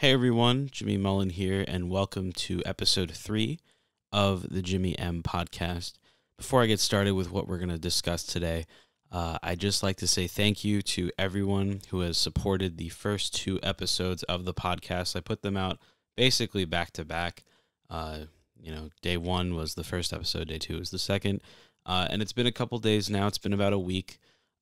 Hey everyone, Jimmy Mullen here, and welcome to episode three of the Jimmy M podcast. Before I get started with what we're going to discuss today, uh, I'd just like to say thank you to everyone who has supported the first two episodes of the podcast. I put them out basically back to back. Uh, you know, day one was the first episode, day two was the second. Uh, and it's been a couple days now, it's been about a week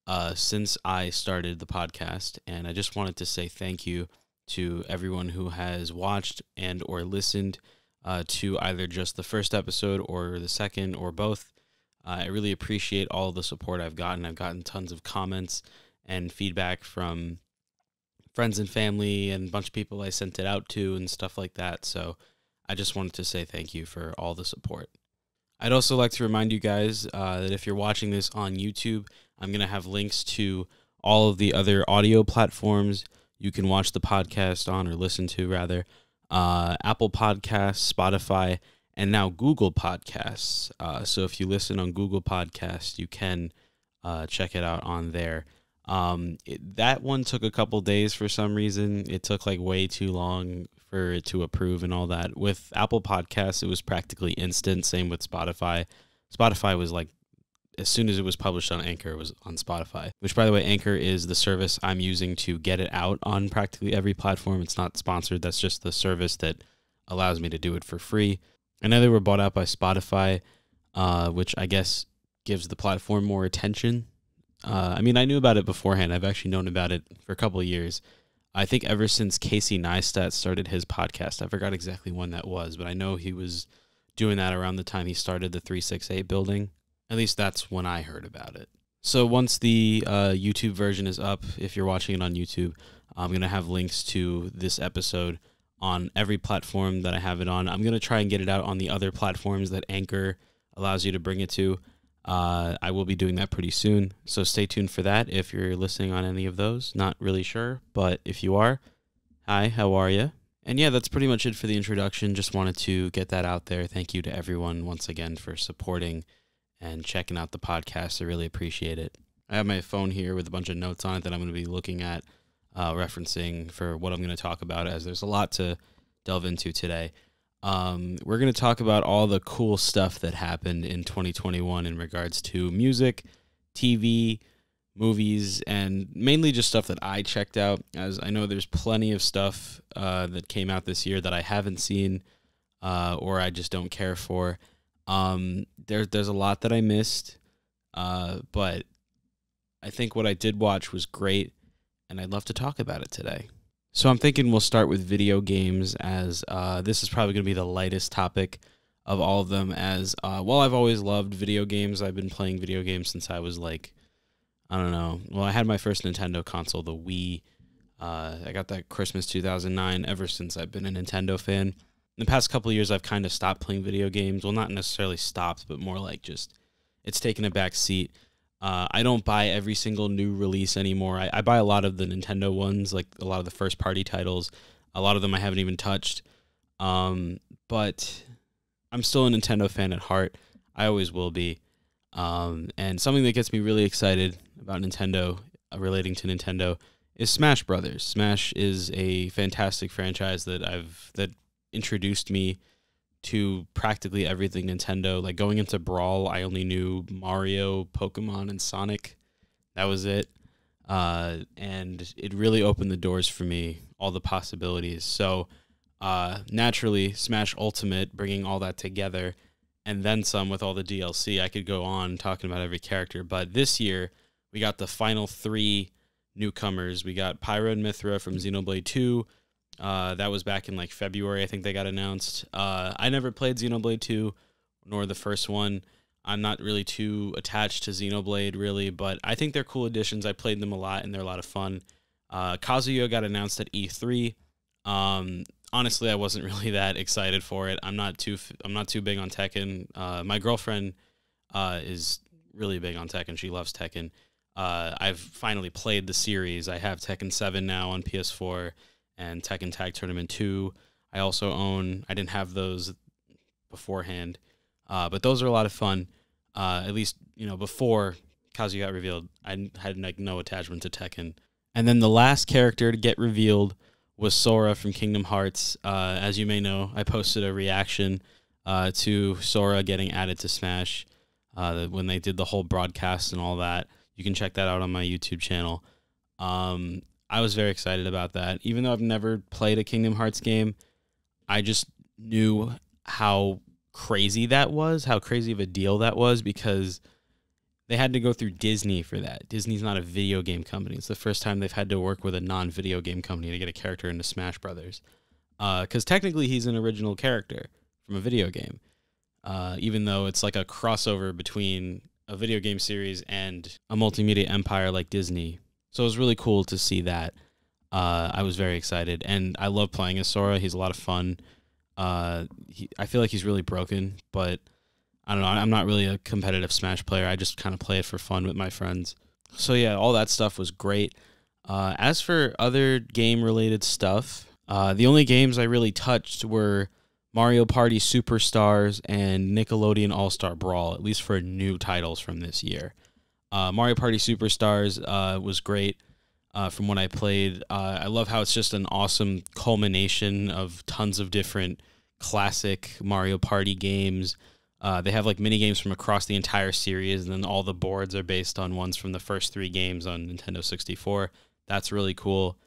uh, since I started the podcast, and I just wanted to say thank you to everyone who has watched and or listened uh, to either just the first episode or the second or both. Uh, I really appreciate all the support I've gotten. I've gotten tons of comments and feedback from friends and family and a bunch of people I sent it out to and stuff like that. So I just wanted to say thank you for all the support. I'd also like to remind you guys uh, that if you're watching this on YouTube, I'm going to have links to all of the other audio platforms you can watch the podcast on or listen to rather uh, Apple Podcasts, Spotify, and now Google Podcasts. Uh, so if you listen on Google Podcasts, you can uh, check it out on there. Um, it, that one took a couple days for some reason. It took like way too long for it to approve and all that. With Apple Podcasts, it was practically instant. Same with Spotify. Spotify was like as soon as it was published on Anchor, it was on Spotify. Which, by the way, Anchor is the service I'm using to get it out on practically every platform. It's not sponsored. That's just the service that allows me to do it for free. I know they were bought out by Spotify, uh, which I guess gives the platform more attention. Uh, I mean, I knew about it beforehand. I've actually known about it for a couple years. I think ever since Casey Neistat started his podcast, I forgot exactly when that was, but I know he was doing that around the time he started the 368 building. At least that's when I heard about it. So once the uh, YouTube version is up, if you're watching it on YouTube, I'm going to have links to this episode on every platform that I have it on. I'm going to try and get it out on the other platforms that Anchor allows you to bring it to. Uh, I will be doing that pretty soon. So stay tuned for that if you're listening on any of those. Not really sure, but if you are, hi, how are you? And yeah, that's pretty much it for the introduction. Just wanted to get that out there. Thank you to everyone once again for supporting and checking out the podcast. I really appreciate it. I have my phone here with a bunch of notes on it that I'm going to be looking at, uh, referencing for what I'm going to talk about, as there's a lot to delve into today. Um, we're going to talk about all the cool stuff that happened in 2021 in regards to music, TV, movies, and mainly just stuff that I checked out. As I know there's plenty of stuff uh, that came out this year that I haven't seen uh, or I just don't care for. Um, there, there's a lot that I missed, uh, but I think what I did watch was great, and I'd love to talk about it today. So I'm thinking we'll start with video games, as uh, this is probably going to be the lightest topic of all of them. As uh, well, I've always loved video games. I've been playing video games since I was like, I don't know. Well, I had my first Nintendo console, the Wii. Uh, I got that Christmas 2009. Ever since I've been a Nintendo fan in the past couple years, I've kind of stopped playing video games. Well, not necessarily stopped, but more like just it's taken a back seat. Uh, I don't buy every single new release anymore. I, I, buy a lot of the Nintendo ones, like a lot of the first party titles. A lot of them I haven't even touched. Um, but I'm still a Nintendo fan at heart. I always will be. Um, and something that gets me really excited about Nintendo, uh, relating to Nintendo, is Smash Brothers. Smash is a fantastic franchise that I've that introduced me to practically everything Nintendo. Like going into Brawl, I only knew Mario, Pokemon, and Sonic. That was it. Uh, and it really opened the doors for me, all the possibilities. So uh, naturally, Smash Ultimate, bringing all that together, and then some with all the DLC. I could go on talking about every character, but this year we got the final three newcomers. We got Pyra and Mythra from Xenoblade 2. Uh, that was back in like February, I think they got announced. Uh, I never played Xenoblade 2, nor the first one. I'm not really too attached to Xenoblade, really, but I think they're cool additions. I played them a lot, and they're a lot of fun. Uh, Kazuya got announced at E3. Um, honestly, I wasn't really that excited for it. I'm not too I'm not too big on Tekken. Uh, my girlfriend uh, is really big on Tekken. She loves Tekken. Uh, I've finally played the series. I have Tekken 7 now on PS4 and Tekken Tag Tournament 2. I also own, I didn't have those beforehand, uh, but those are a lot of fun. Uh, at least, you know, before Kazuya got revealed, I had like no attachment to Tekken. And then the last character to get revealed was Sora from Kingdom Hearts. Uh, as you may know, I posted a reaction uh, to Sora getting added to Smash uh, when they did the whole broadcast and all that. You can check that out on my YouTube channel. Um, I was very excited about that. Even though I've never played a Kingdom Hearts game, I just knew how crazy that was, how crazy of a deal that was because they had to go through Disney for that. Disney's not a video game company. It's the first time they've had to work with a non-video game company to get a character into Smash Brothers. Because uh, technically, he's an original character from a video game, uh, even though it's like a crossover between a video game series and a multimedia empire like Disney. So it was really cool to see that. Uh, I was very excited, and I love playing as Sora. He's a lot of fun. Uh, he, I feel like he's really broken, but I don't know. I'm not really a competitive Smash player. I just kind of play it for fun with my friends. So yeah, all that stuff was great. Uh, as for other game related stuff, uh, the only games I really touched were Mario Party Superstars and Nickelodeon All Star Brawl, at least for new titles from this year. Uh, Mario Party Superstars uh, was great uh, from when I played. Uh, I love how it's just an awesome culmination of tons of different classic Mario Party games. Uh, they have like mini games from across the entire series, and then all the boards are based on ones from the first three games on Nintendo 64. That's really cool.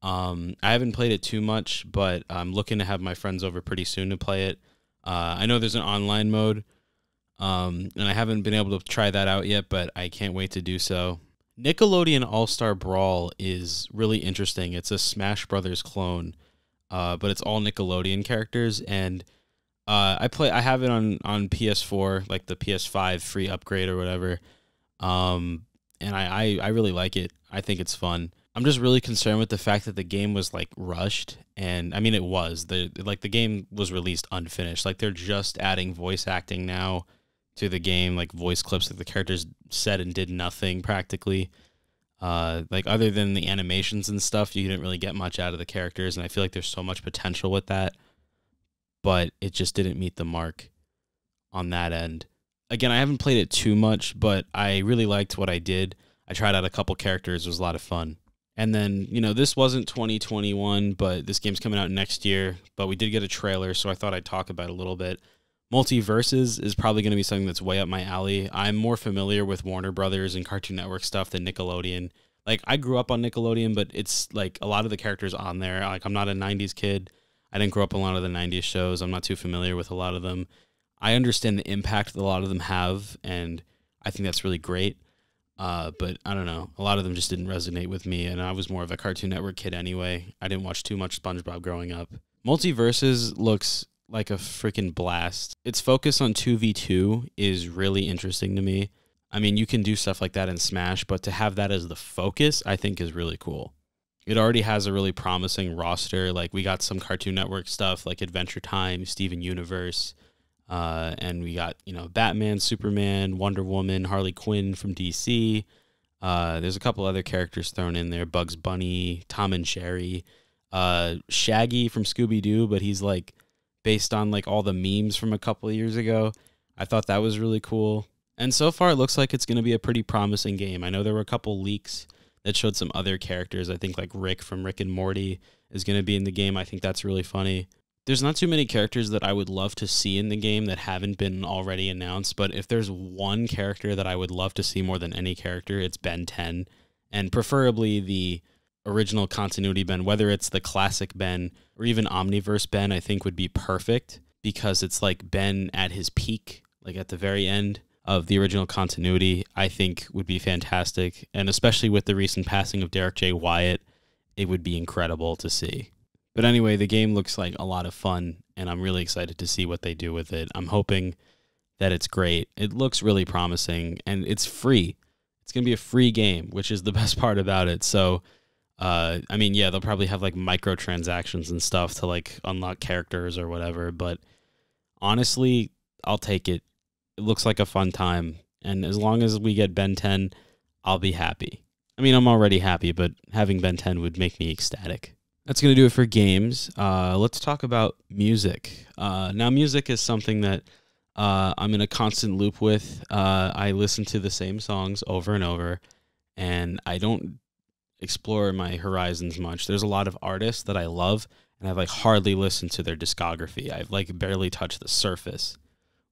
Um, I haven't played it too much, but I'm looking to have my friends over pretty soon to play it. Uh, I know there's an online mode, um, and I haven't been able to try that out yet, but I can't wait to do so. Nickelodeon All Star Brawl is really interesting. It's a Smash Brothers clone, uh, but it's all Nickelodeon characters, and uh, I play. I have it on on PS4, like the PS5 free upgrade or whatever. Um, and I, I I really like it. I think it's fun. I'm just really concerned with the fact that the game was like rushed, and I mean it was. the Like the game was released unfinished. Like they're just adding voice acting now to the game, like voice clips that the characters said and did nothing practically. Uh, like other than the animations and stuff, you didn't really get much out of the characters, and I feel like there's so much potential with that but it just didn't meet the mark on that end. Again, I haven't played it too much, but I really liked what I did. I tried out a couple characters, it was a lot of fun. And then, you know, this wasn't 2021, but this game's coming out next year. But we did get a trailer, so I thought I'd talk about it a little bit. MultiVersus is probably going to be something that's way up my alley. I'm more familiar with Warner Brothers and Cartoon Network stuff than Nickelodeon. Like, I grew up on Nickelodeon, but it's like a lot of the characters on there. Like, I'm not a 90s kid. I didn't grow up on a lot of the 90s shows. I'm not too familiar with a lot of them. I understand the impact that a lot of them have, and I think that's really great. Uh, but I don't know. A lot of them just didn't resonate with me, and I was more of a Cartoon Network kid anyway. I didn't watch too much SpongeBob growing up. MultiVersus looks like a freaking blast. Its focus on 2v2 is really interesting to me. I mean, you can do stuff like that in Smash, but to have that as the focus, I think is really cool it already has a really promising roster. Like we got some Cartoon Network stuff like Adventure Time, Steven Universe, uh, and we got you know Batman, Superman, Wonder Woman, Harley Quinn from DC. Uh, there's a couple other characters thrown in there: Bugs Bunny, Tom and Jerry, uh, Shaggy from Scooby Doo, but he's like based on like all the memes from a couple years ago. I thought that was really cool. And so far, it looks like it's going to be a pretty promising game. I know there were a couple leaks that showed some other characters. I think like Rick from Rick and Morty is going to be in the game. I think that's really funny. There's not too many characters that I would love to see in the game that haven't been already announced, but if there's one character that I would love to see more than any character, it's Ben 10, and preferably the original continuity Ben, whether it's the classic Ben or even Omniverse Ben, I think would be perfect because it's like Ben at his peak, like at the very end of the original continuity, I think would be fantastic. And especially with the recent passing of Derek J. Wyatt, it would be incredible to see. But anyway, the game looks like a lot of fun, and I'm really excited to see what they do with it. I'm hoping that it's great. It looks really promising, and it's free. It's going to be a free game, which is the best part about it. So, uh, I mean, yeah, they'll probably have like microtransactions and stuff to like unlock characters or whatever, but honestly, I'll take it it looks like a fun time. And as long as we get Ben 10, I'll be happy. I mean, I'm already happy, but having Ben 10 would make me ecstatic. That's going to do it for games. Uh, let's talk about music. Uh, now, music is something that uh, I'm in a constant loop with. Uh, I listen to the same songs over and over, and I don't explore my horizons much. There's a lot of artists that I love, and I've like hardly listened to their discography. I've like barely touched the surface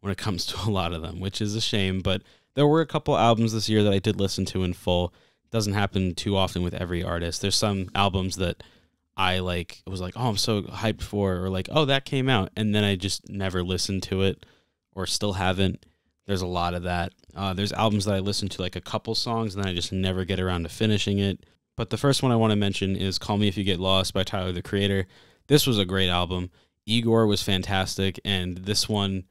when it comes to a lot of them, which is a shame. But there were a couple albums this year that I did listen to in full. doesn't happen too often with every artist. There's some albums that I like was like, oh, I'm so hyped for, or like, oh, that came out, and then I just never listened to it, or still haven't. There's a lot of that. Uh, there's albums that I listen to like a couple songs, and then I just never get around to finishing it. But the first one I want to mention is "Call Me If You Get Lost" by Tyler the Creator. This was a great album. Igor was fantastic, and this one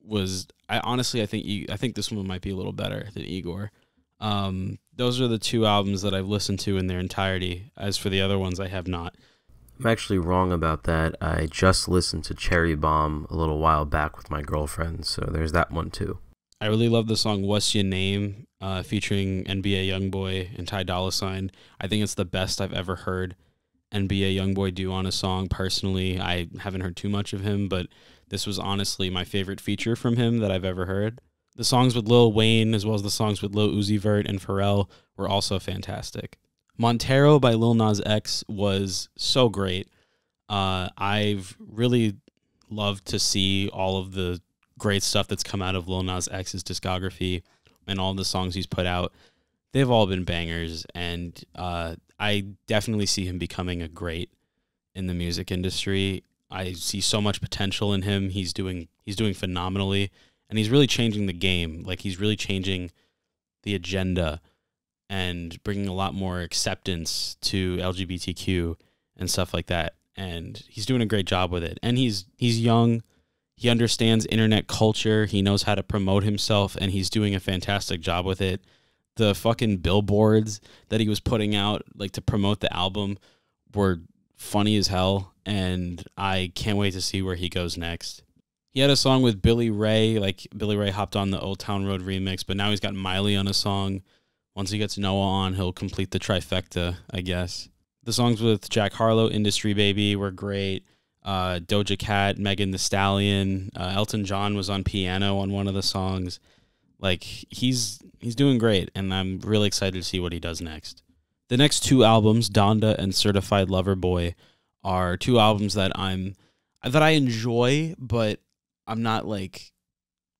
was. I honestly, I think I think this one might be a little better than Igor. Um, those are the two albums that I've listened to in their entirety. As for the other ones, I have not. I'm actually wrong about that. I just listened to Cherry Bomb a little while back with my girlfriend, so there's that one too. I really love the song "What's Your Name" uh, featuring NBA YoungBoy and Ty Dolla Sign. I think it's the best I've ever heard NBA YoungBoy do on a song. Personally, I haven't heard too much of him, but this was honestly my favorite feature from him that I've ever heard. The songs with Lil Wayne, as well as the songs with Lil Uzi Vert and Pharrell, were also fantastic. Montero by Lil Nas X was so great. Uh, I've really loved to see all of the great stuff that's come out of Lil Nas X's discography and all the songs he's put out. They've all been bangers, and uh, I definitely see him becoming a great in the music industry. I see so much potential in him. He's doing he's doing phenomenally and he's really changing the game. Like he's really changing the agenda and bringing a lot more acceptance to LGBTQ and stuff like that. And he's doing a great job with it. And he's he's young. He understands internet culture. He knows how to promote himself and he's doing a fantastic job with it. The fucking billboards that he was putting out like to promote the album were funny as hell and I can't wait to see where he goes next. He had a song with Billy Ray, like Billy Ray hopped on the Old Town Road remix, but now he's got Miley on a song. Once he gets Noah on, he'll complete the trifecta, I guess. The songs with Jack Harlow, Industry Baby, were great. Uh, Doja Cat, Megan Thee Stallion, uh, Elton John was on piano on one of the songs. Like he's he's doing great, and I'm really excited to see what he does next. The next two albums, Donda and Certified Lover Boy, are two albums that I'm that I enjoy, but I'm not like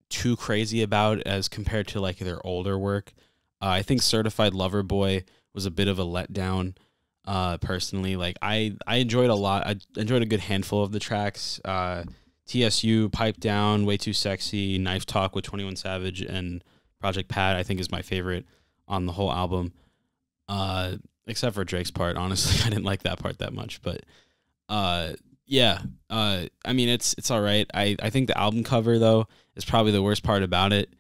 too crazy about as compared to like their older work. Uh, I think Certified Lover Boy was a bit of a letdown. Uh, personally, like I I enjoyed a lot. I enjoyed a good handful of the tracks. Uh, TSU, Pipe Down, Way Too Sexy, Knife Talk with Twenty One Savage, and Project Pat. I think is my favorite on the whole album. Uh, except for Drake's part. Honestly, I didn't like that part that much, but uh, yeah, uh, I mean it's it's all right. I I think the album cover though is probably the worst part about it.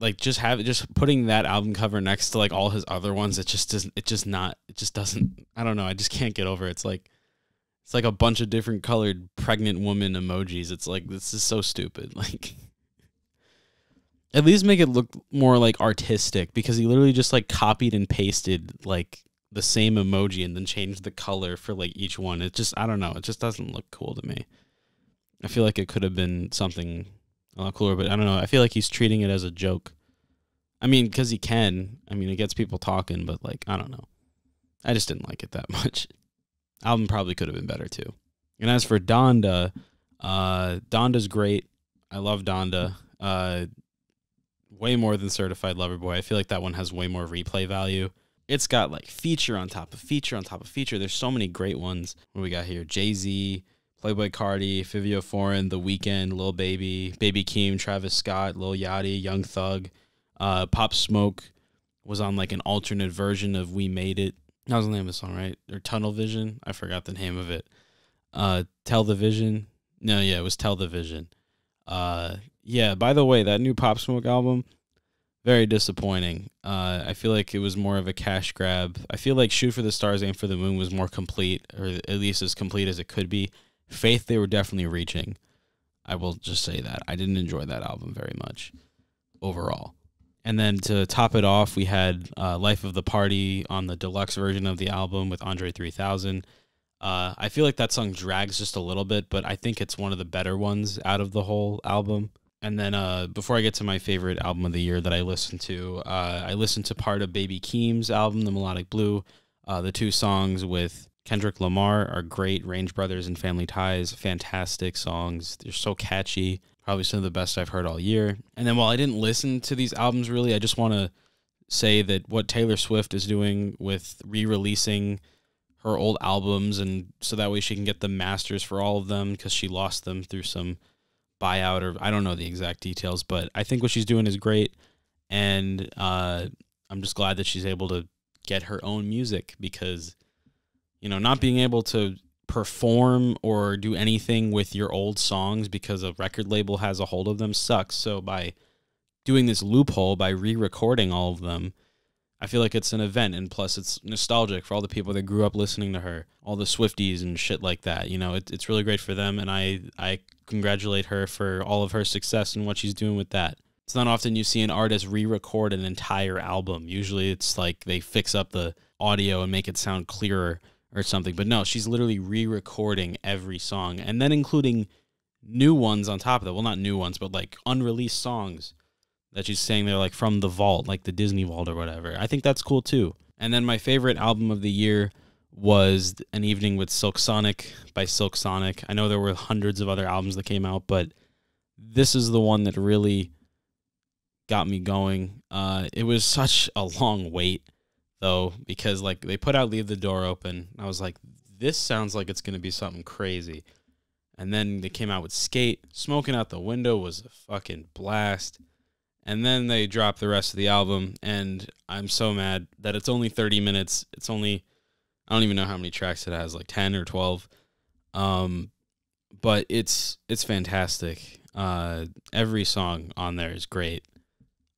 Like just have just putting that album cover next to like all his other ones, it just doesn't. It just not. It just doesn't. I don't know. I just can't get over. It. It's like it's like a bunch of different colored pregnant woman emojis. It's like this is so stupid. Like at least make it look more like artistic because he literally just like copied and pasted like the same emoji and then change the color for like each one. It just I don't know. It just doesn't look cool to me. I feel like it could have been something a lot cooler, but I don't know. I feel like he's treating it as a joke. I mean, because he can. I mean, it gets people talking, but like I don't know. I just didn't like it that much. Album probably could have been better too. And as for Donda, uh, Donda's great. I love Donda. Uh, way more than Certified Lover Boy. I feel like that one has way more replay value it's got like feature on top of feature on top of feature. There's so many great ones. What we got here? Jay Z, Playboi Carti, Fivio Foreign, The Weeknd, Lil Baby, Baby Keem, Travis Scott, Lil Yachty, Young Thug, uh, Pop Smoke was on like an alternate version of We Made It. That was the name of the song, right? Or Tunnel Vision. I forgot the name of it. Uh, Tell the Vision. No, yeah, it was Tell the Vision. Uh, yeah. By the way, that new Pop Smoke album very disappointing. Uh, I feel like it was more of a cash grab. I feel like Shoot for the Stars, Aim for the Moon was more complete, or at least as complete as it could be. Faith, they were definitely reaching. I will just say that. I didn't enjoy that album very much overall. And then to top it off, we had uh, Life of the Party on the deluxe version of the album with Andre 3000. Uh, I feel like that song drags just a little bit, but I think it's one of the better ones out of the whole album. And then uh, before I get to my favorite album of the year that I listened to, uh, I listened to part of Baby Keem's album, The Melodic Blue. Uh, the two songs with Kendrick Lamar are great. Range Brothers and Family Ties, fantastic songs. They're so catchy. Probably some of the best I've heard all year. And then while I didn't listen to these albums really, I just want to say that what Taylor Swift is doing with re-releasing her old albums and so that way she can get the masters for all of them because she lost them through some buyout or I don't know the exact details, but I think what she's doing is great and uh, I'm just glad that she's able to get her own music because you know, not being able to perform or do anything with your old songs because a record label has a hold of them sucks. So by doing this loophole by re-recording all of them, I feel like it's an event and plus it's nostalgic for all the people that grew up listening to her, all the Swifties and shit like that. You know, it, it's really great for them and I I congratulate her for all of her success and what she's doing with that. It's not often you see an artist re-record an entire album. Usually it's like they fix up the audio and make it sound clearer or something. But no, she's literally re-recording every song and then including new ones on top of that. Well, not new ones, but like unreleased songs that she's saying they're like from the vault, like the Disney vault or whatever. I think that's cool too. And then my favorite album of the year was An Evening with Silk Sonic by Silk Sonic. I know there were hundreds of other albums that came out, but this is the one that really got me going. Uh, it was such a long wait though because like they put out leave the door open. I was like this sounds like it's going to be something crazy. And then they came out with skate. Smoking out the window was a fucking blast. And then they dropped the rest of the album and i'm so mad that it's only 30 minutes. It's only i don't even know how many tracks it has like 10 or 12 um but it's it's fantastic. Uh every song on there is great.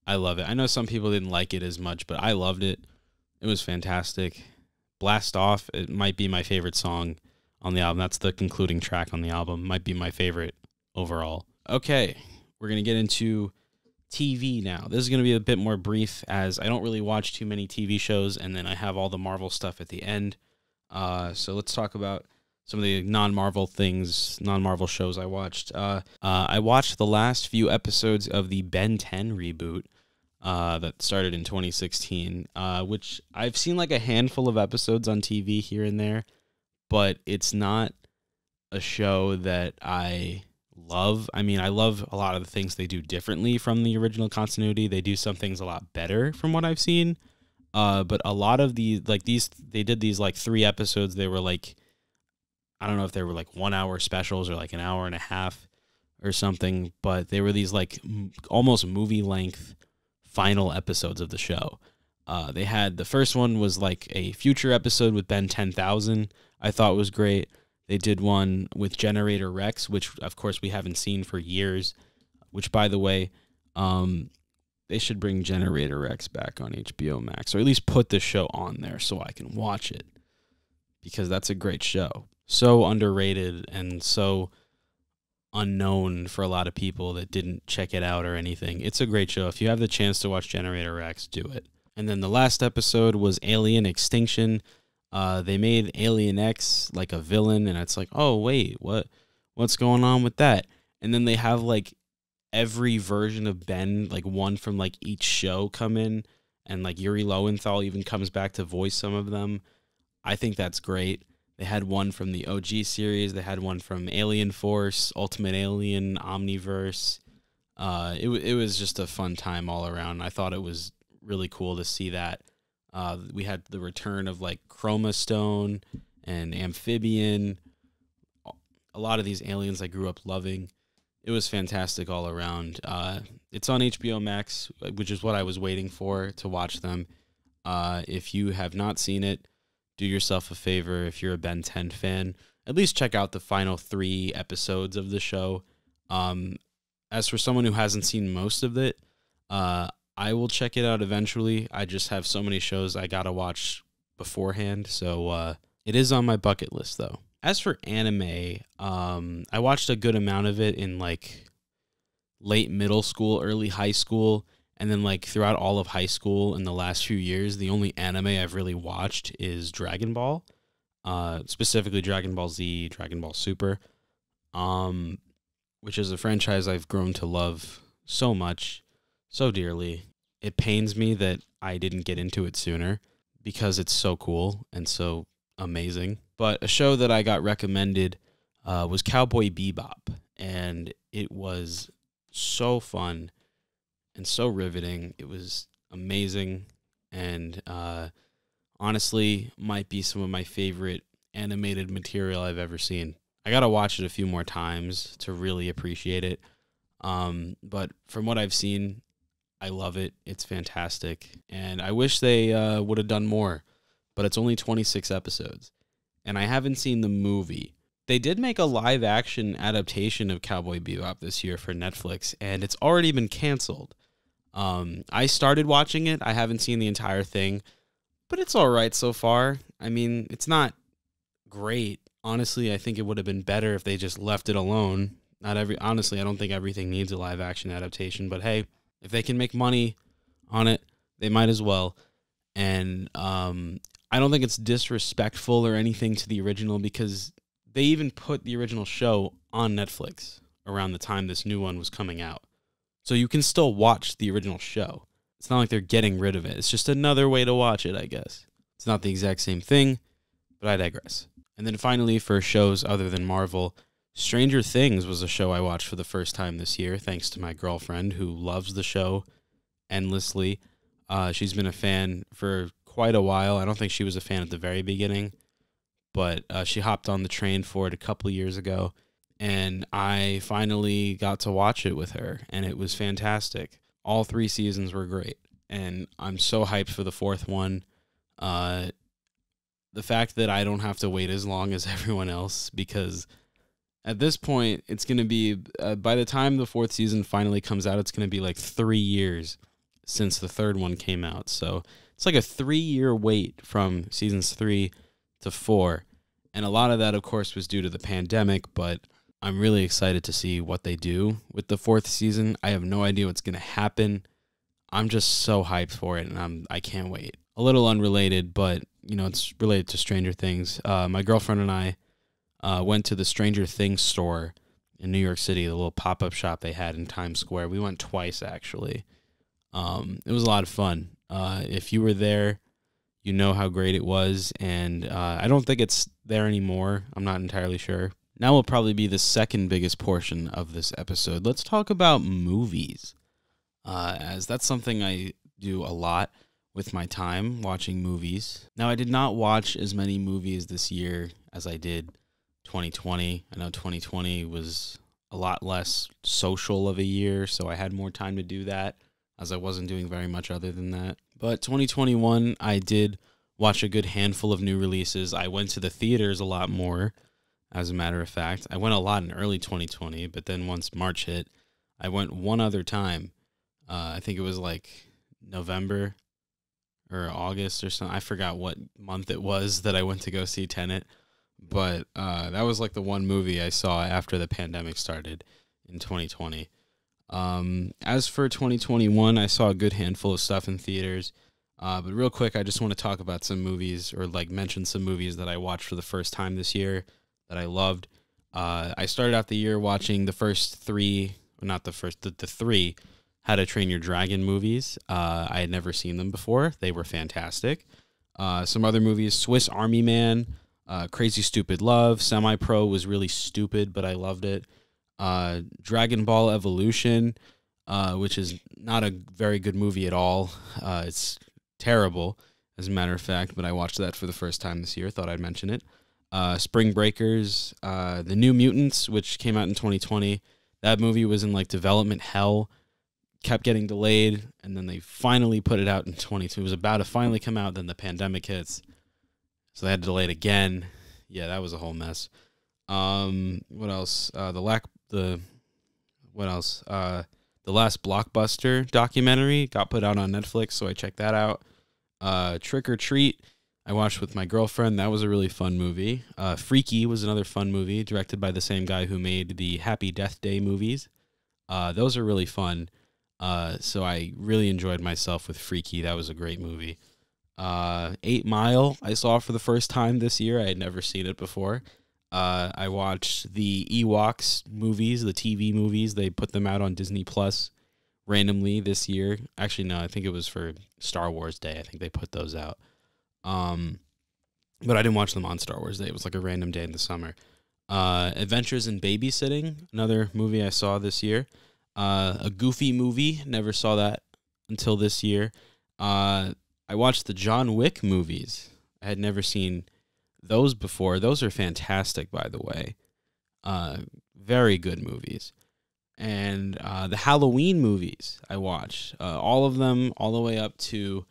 I love it. I know some people didn't like it as much but i loved it it was fantastic. Blast Off, it might be my favorite song on the album. That's the concluding track on the album. Might be my favorite overall. Okay, we're going to get into TV now. This is going to be a bit more brief as I don't really watch too many TV shows and then I have all the Marvel stuff at the end. Uh, so let's talk about some of the non-Marvel things, non-Marvel shows I watched. Uh, uh, I watched the last few episodes of the Ben 10 reboot uh, that started in 2016, uh, which I've seen like a handful of episodes on TV here and there, but it's not a show that I love. I mean, I love a lot of the things they do differently from the original continuity. They do some things a lot better from what I've seen. Uh, but a lot of these, like these, they did these like three episodes. They were like, I don't know if they were like one hour specials or like an hour and a half or something, but they were these like m- almost movie length final episodes of the show. Uh, they had the first one was like a future episode with Ben 10,000. I thought was great. They did one with Generator Rex, which of course we haven't seen for years. Which, by the way, um, they should bring Generator Rex back on HBO Max, or at least put the show on there so I can watch it because that's a great show. So underrated and so unknown for a lot of people that didn't check it out or anything. It's a great show. If you have the chance to watch Generator Rex, do it. And then the last episode was Alien Extinction. Uh, they made Alien X like a villain, and it's like, oh wait, what, what's going on with that? And then they have like every version of Ben, like one from like each show, come in, and like Yuri Lowenthal even comes back to voice some of them. I think that's great. They had one from the OG series. They had one from Alien Force, Ultimate Alien, Omniverse. Uh, it it was just a fun time all around. I thought it was really cool to see that. Uh, we had the return of like Chroma Stone and Amphibian. A lot of these aliens I grew up loving. It was fantastic all around. Uh, it's on HBO Max, which is what I was waiting for to watch them. Uh, if you have not seen it, do yourself a favor if you're a Ben 10 fan, at least check out the final three episodes of the show. Um, as for someone who hasn't seen most of it, uh, I will check it out eventually. I just have so many shows I gotta watch beforehand, so uh, it is on my bucket list though. As for anime, um, I watched a good amount of it in like late middle school, early high school, and then like throughout all of high school in the last few years, the only anime I've really watched is Dragon Ball, uh, specifically Dragon Ball Z, Dragon Ball Super, um, which is a franchise I've grown to love so much, so dearly. It pains me that I didn't get into it sooner, because it's so cool and so amazing. But a show that I got recommended uh, was Cowboy Bebop, and it was so fun and so riveting. It was amazing, and uh, honestly, might be some of my favorite animated material I've ever seen. I gotta watch it a few more times to really appreciate it. Um, but from what I've seen, I love it. It's fantastic, and I wish they uh, would have done more. But it's only 26 episodes, and I haven't seen the movie. They did make a live action adaptation of Cowboy Bebop this year for Netflix, and it's already been canceled. Um, I started watching it. I haven't seen the entire thing, but it's all right so far. I mean, it's not great. Honestly, I think it would have been better if they just left it alone. Not every honestly, I don't think everything needs a live action adaptation, but hey, if they can make money on it, they might as well. And um, I don't think it's disrespectful or anything to the original because they even put the original show on Netflix around the time this new one was coming out. So you can still watch the original show. It's not like they're getting rid of it. It's just another way to watch it, I guess. It's not the exact same thing, but I digress. And then finally, for shows other than Marvel, Stranger Things was a show I watched for the first time this year, thanks to my girlfriend who loves the show endlessly. Uh, she's been a fan for quite a while. I don't think she was a fan at the very beginning, but uh, she hopped on the train for it a couple years ago, and I finally got to watch it with her, and it was fantastic. All three seasons were great, and I'm so hyped for the fourth one. Uh, the fact that I don't have to wait as long as everyone else because at this point it's going to be uh, by the time the fourth season finally comes out it's going to be like 3 years since the third one came out. So it's like a 3 year wait from seasons 3 to 4. And a lot of that of course was due to the pandemic, but I'm really excited to see what they do with the fourth season. I have no idea what's going to happen. I'm just so hyped for it and I'm I can't wait. A little unrelated, but you know, it's related to Stranger Things. Uh, my girlfriend and I uh, went to the Stranger Things store in New York City, the little pop up shop they had in Times Square. We went twice actually. Um, it was a lot of fun. Uh, if you were there, you know how great it was, and uh, I don't think it's there anymore. I'm not entirely sure. Now will probably be the second biggest portion of this episode. Let's talk about movies, uh, as that's something I do a lot with my time watching movies. Now, I did not watch as many movies this year as I did 2020. I know 2020 was a lot less social of a year, so I had more time to do that as I wasn't doing very much other than that. But 2021, I did watch a good handful of new releases. I went to the theaters a lot more, as a matter of fact. I went a lot in early 2020, but then once March hit, I went one other time. Uh, I think it was like November or August or something. I forgot what month it was that I went to go see Tenet, but uh, that was like the one movie I saw after the pandemic started in 2020. Um, as for 2021, I saw a good handful of stuff in theaters. Uh, but real quick, I just want to talk about some movies or like mention some movies that I watched for the first time this year that I loved. Uh, I started out the year watching the first three, not the first, the, the three how to Train Your Dragon movies. Uh, I had never seen them before. They were fantastic. Uh, some other movies Swiss Army Man, uh, Crazy Stupid Love, Semi Pro was really stupid, but I loved it. Uh, Dragon Ball Evolution, uh, which is not a very good movie at all. It's terrible, as a matter of fact, but I watched that for the first time this year. Thought I'd mention it. Spring Breakers, uh, The New Mutants, which came out in 2020. That movie was in like development hell kept getting delayed, and then they finally put it out in 22. It was about to finally come out, then the pandemic hits, so they had to delay it again. Yeah, that was a whole mess. Um, what else? Uh, the lack the what else? Uh, the last blockbuster documentary got put out on Netflix, so I checked that out. Uh, Trick or Treat. I watched with my girlfriend. That was a really fun movie. Uh, Freaky was another fun movie, directed by the same guy who made the Happy Death Day movies. Uh, those are really fun. Uh, so I really enjoyed myself with Freaky. That was a great movie. Uh, Eight Mile, I saw for the first time this year. I had never seen it before. Uh, I watched the Ewoks movies, the TV movies. They put them out on Disney Plus randomly this year. Actually, no, I think it was for Star Wars Day. I think they put those out. Um, but I didn't watch them on Star Wars Day. It was like a random day in the summer. Uh, Adventures in Babysitting, another movie I saw this year. Uh, a goofy movie, never saw that until this year. Uh, I watched the John Wick movies. I had never seen those before. Those are fantastic, by the way. Uh, very good movies. And uh, the Halloween movies I watched, uh, all of them, all the way up to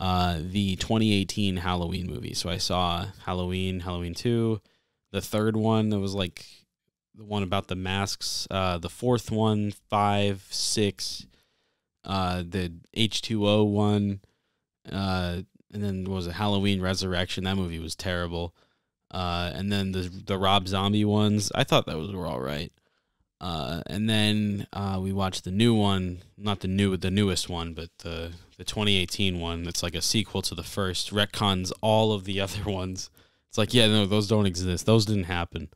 uh, the 2018 Halloween movie. So I saw Halloween, Halloween 2, the third one that was like the one about the masks, uh, the fourth one, five, six, uh, the H2O one, uh, and then was it Halloween Resurrection? That movie was terrible. Uh, and then the the Rob Zombie ones, I thought those were all right. Uh, and then uh, we watched the new one, not the new, the newest one, but the the 2018 one. That's like a sequel to the first. Retcons all of the other ones. It's like, yeah, no, those don't exist. Those didn't happen.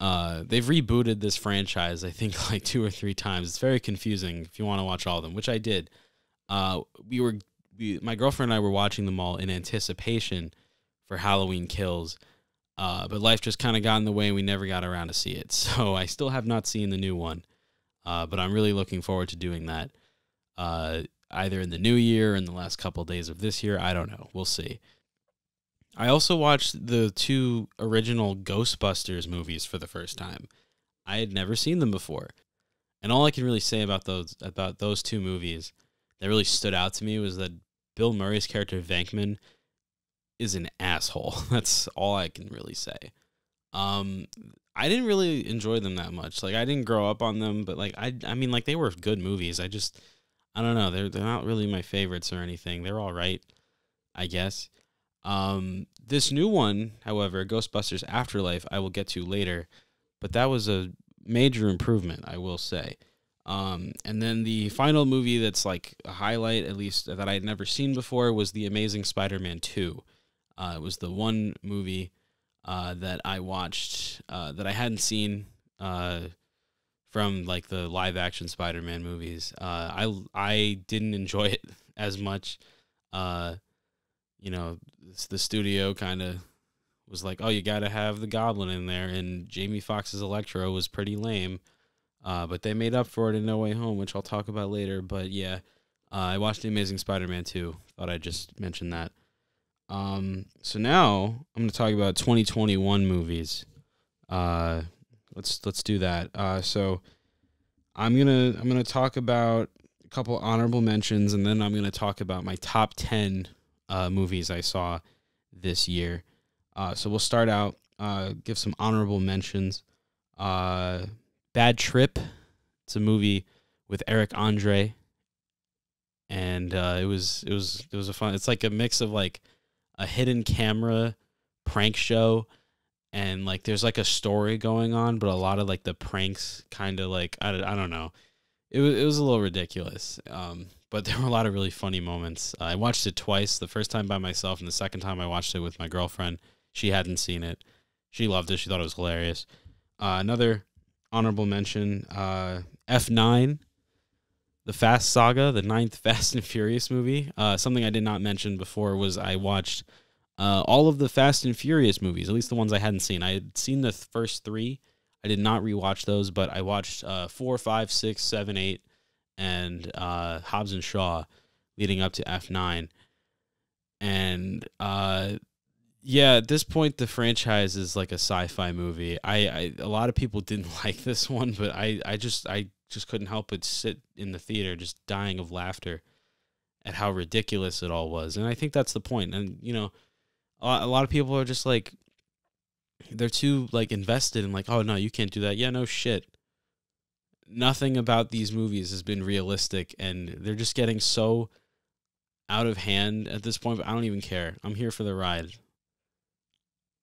Uh, they've rebooted this franchise, I think, like two or three times. It's very confusing if you want to watch all of them, which I did. Uh, we were, we, my girlfriend and I were watching them all in anticipation for Halloween Kills uh, but life just kind of got in the way and we never got around to see it. So I still have not seen the new one. Uh, but I'm really looking forward to doing that uh, either in the new year or in the last couple of days of this year. I don't know. We'll see. I also watched the two original Ghostbusters movies for the first time. I had never seen them before. And all I can really say about those about those two movies that really stood out to me was that Bill Murray's character Venkman is an asshole. That's all I can really say. Um, I didn't really enjoy them that much. Like I didn't grow up on them, but like I, I mean, like they were good movies. I just, I don't know. They're they're not really my favorites or anything. They're all right, I guess. Um, this new one, however, Ghostbusters Afterlife, I will get to later, but that was a major improvement, I will say. Um, and then the final movie that's like a highlight, at least that I had never seen before, was The Amazing Spider-Man Two. Uh, it was the one movie uh, that I watched uh, that I hadn't seen uh, from like the live action Spider Man movies. Uh, I I didn't enjoy it as much. Uh, you know, the studio kind of was like, "Oh, you got to have the Goblin in there," and Jamie Foxx's Electro was pretty lame. but they made up for it in No Way Home, which I'll talk about later. But yeah, I watched The Amazing Spider Man 2. Thought I'd just mention that. Um, so now I'm going to talk about 2021 movies. Uh, let's let's do that. Uh, so I'm gonna I'm gonna talk about a couple honorable mentions, and then I'm gonna talk about my top ten uh, movies I saw this year. Uh, so we'll start out. Uh, give some honorable mentions. Uh, Bad Trip. It's a movie with Eric Andre, and uh, it was it was it was a fun. It's like a mix of like a hidden camera prank show and like there's like a story going on but a lot of like the pranks kind of like I, I don't know. It was, it was a little ridiculous um but there were a lot of really funny moments. I watched it twice the first time by myself and the second time i watched it with my girlfriend. She hadn't seen it. She loved it. She thought it was hilarious. Uh, another honorable mention uh, f9 the Fast Saga, the ninth Fast and Furious movie. Uh, something I did not mention before was I watched uh, all of the Fast and Furious movies, at least the ones I hadn't seen. I had seen the first three. I did not rewatch those, but I watched uh, four, five, six, seven, eight, and uh, Hobbs and Shaw leading up to F9. And uh, yeah, at this point, the franchise is like a sci-fi movie. I, I a lot of people didn't like this one, but I, I just I just couldn't help but sit in the theater just dying of laughter at how ridiculous it all was. And I think that's the point. And you know, a lot of people are just like they're too like invested in like, oh no, you can't do that. Yeah, no shit. Nothing about these movies has been realistic and they're just getting so out of hand at this point, but I don't even care. I'm here for the ride.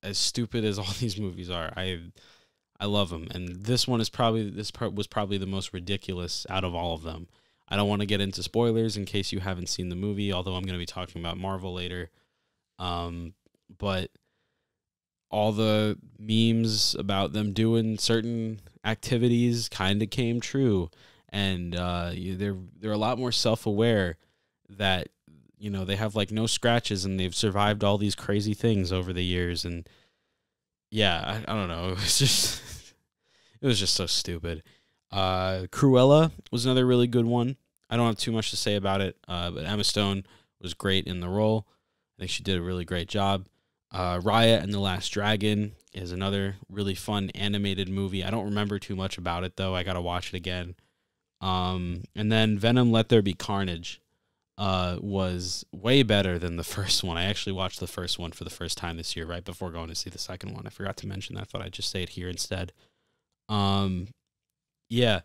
As stupid as all these movies are, I I love them, and this one is probably this part was probably the most ridiculous out of all of them. I don't want to get into spoilers in case you haven't seen the movie, although I'm going to be talking about Marvel later. Um, but all the memes about them doing certain activities kind of came true, and uh, they're they're a lot more self aware that you know they have like no scratches and they've survived all these crazy things over the years and yeah I, I don't know. It was just it was just so stupid. Uh cruella was another really good one. I don't have too much to say about it uh but emma stone was great in the role. I think she did a really great job. Uh raya and the last dragon is another really fun animated movie. I don't remember too much about it though. I gotta watch it again. Um and then venom let there be carnage uh, was way better than the first one. I actually watched the first one for the first time this year, right before going to see the second one. I forgot to mention that. I thought I'd just say it here instead. Um, yeah,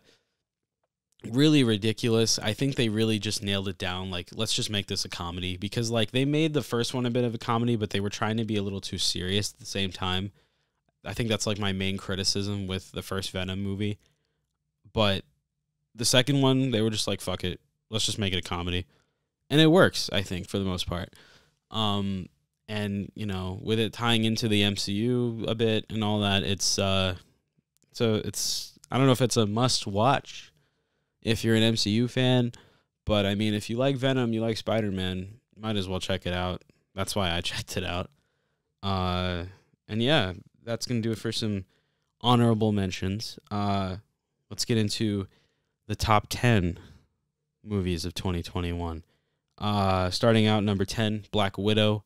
really ridiculous. I think they really just nailed it down. Like, let's just make this a comedy because, like, they made the first one a bit of a comedy, but they were trying to be a little too serious at the same time. I think that's like my main criticism with the first Venom movie. But the second one, they were just like, fuck it. Let's just make it a comedy and it works i think for the most part. Um and you know with it tying into the mcu a bit and all that it's uh so it's i don't know if it's a must watch if you're an mcu fan but i mean if you like venom you like spider-man might as well check it out. That's why i checked it out. Uh and yeah that's gonna do it for some honorable mentions. Uh let's get into the top 10 movies of 2021 uh, starting out number 10, Black Widow.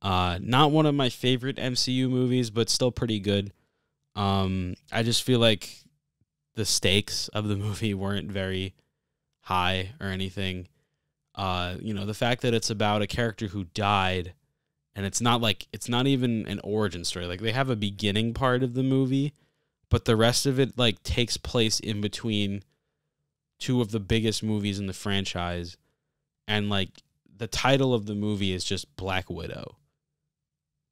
Uh, not one of my favorite MCU movies, but still pretty good. Um, I just feel like the stakes of the movie weren't very high or anything. Uh, you know, the fact that it's about a character who died and it's not like it's not even an origin story. Like they have a beginning part of the movie, but the rest of it like takes place in between two of the biggest movies in the franchise and like the title of the movie is just Black Widow.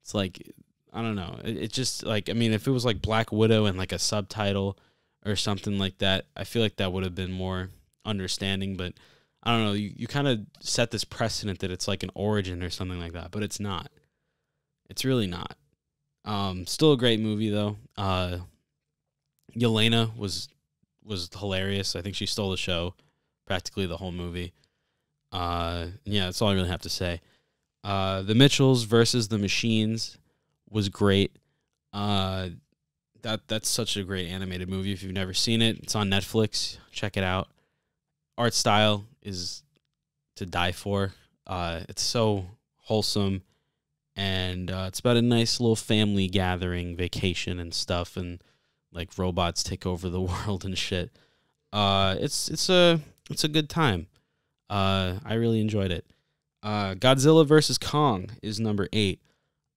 It's like I don't know. It, it, just like I mean, if it was like Black Widow and like a subtitle or something like that, I feel like that would have been more understanding. But I don't know. You you kind of set this precedent that it's like an origin or something like that, but it's not. It's really not. Um, still a great movie though. Uh, Yelena was was hilarious. I think she stole the show, practically the whole movie. Uh, yeah, that's all I really have to say. Uh, the Mitchells versus the Machines was great. Uh, that that's such a great animated movie. If you've never seen it, it's on Netflix. Check it out. Art style is to die for. Uh, it's so wholesome, and uh, it's about a nice little family gathering, vacation, and stuff, and like robots take over the world and shit. Uh, it's it's a it's a good time. Uh, I really enjoyed it. Uh, Godzilla versus Kong is number eight.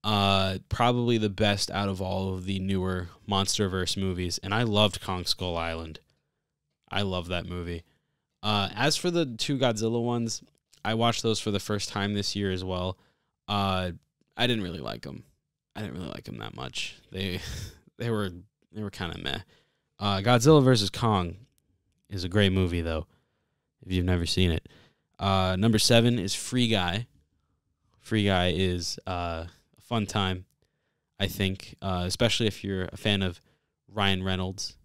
Uh, probably the best out of all of the newer MonsterVerse movies, and I loved Kong Skull Island. I love that movie. Uh, as for the two Godzilla ones, I watched those for the first time this year as well. Uh, I didn't really like them. I didn't really like them that much. They they were they were kind of meh. Uh, Godzilla versus Kong is a great movie though. If you've never seen it, uh, number seven is Free Guy. Free Guy is uh, a fun time, I think, uh, especially if you're a fan of Ryan Reynolds.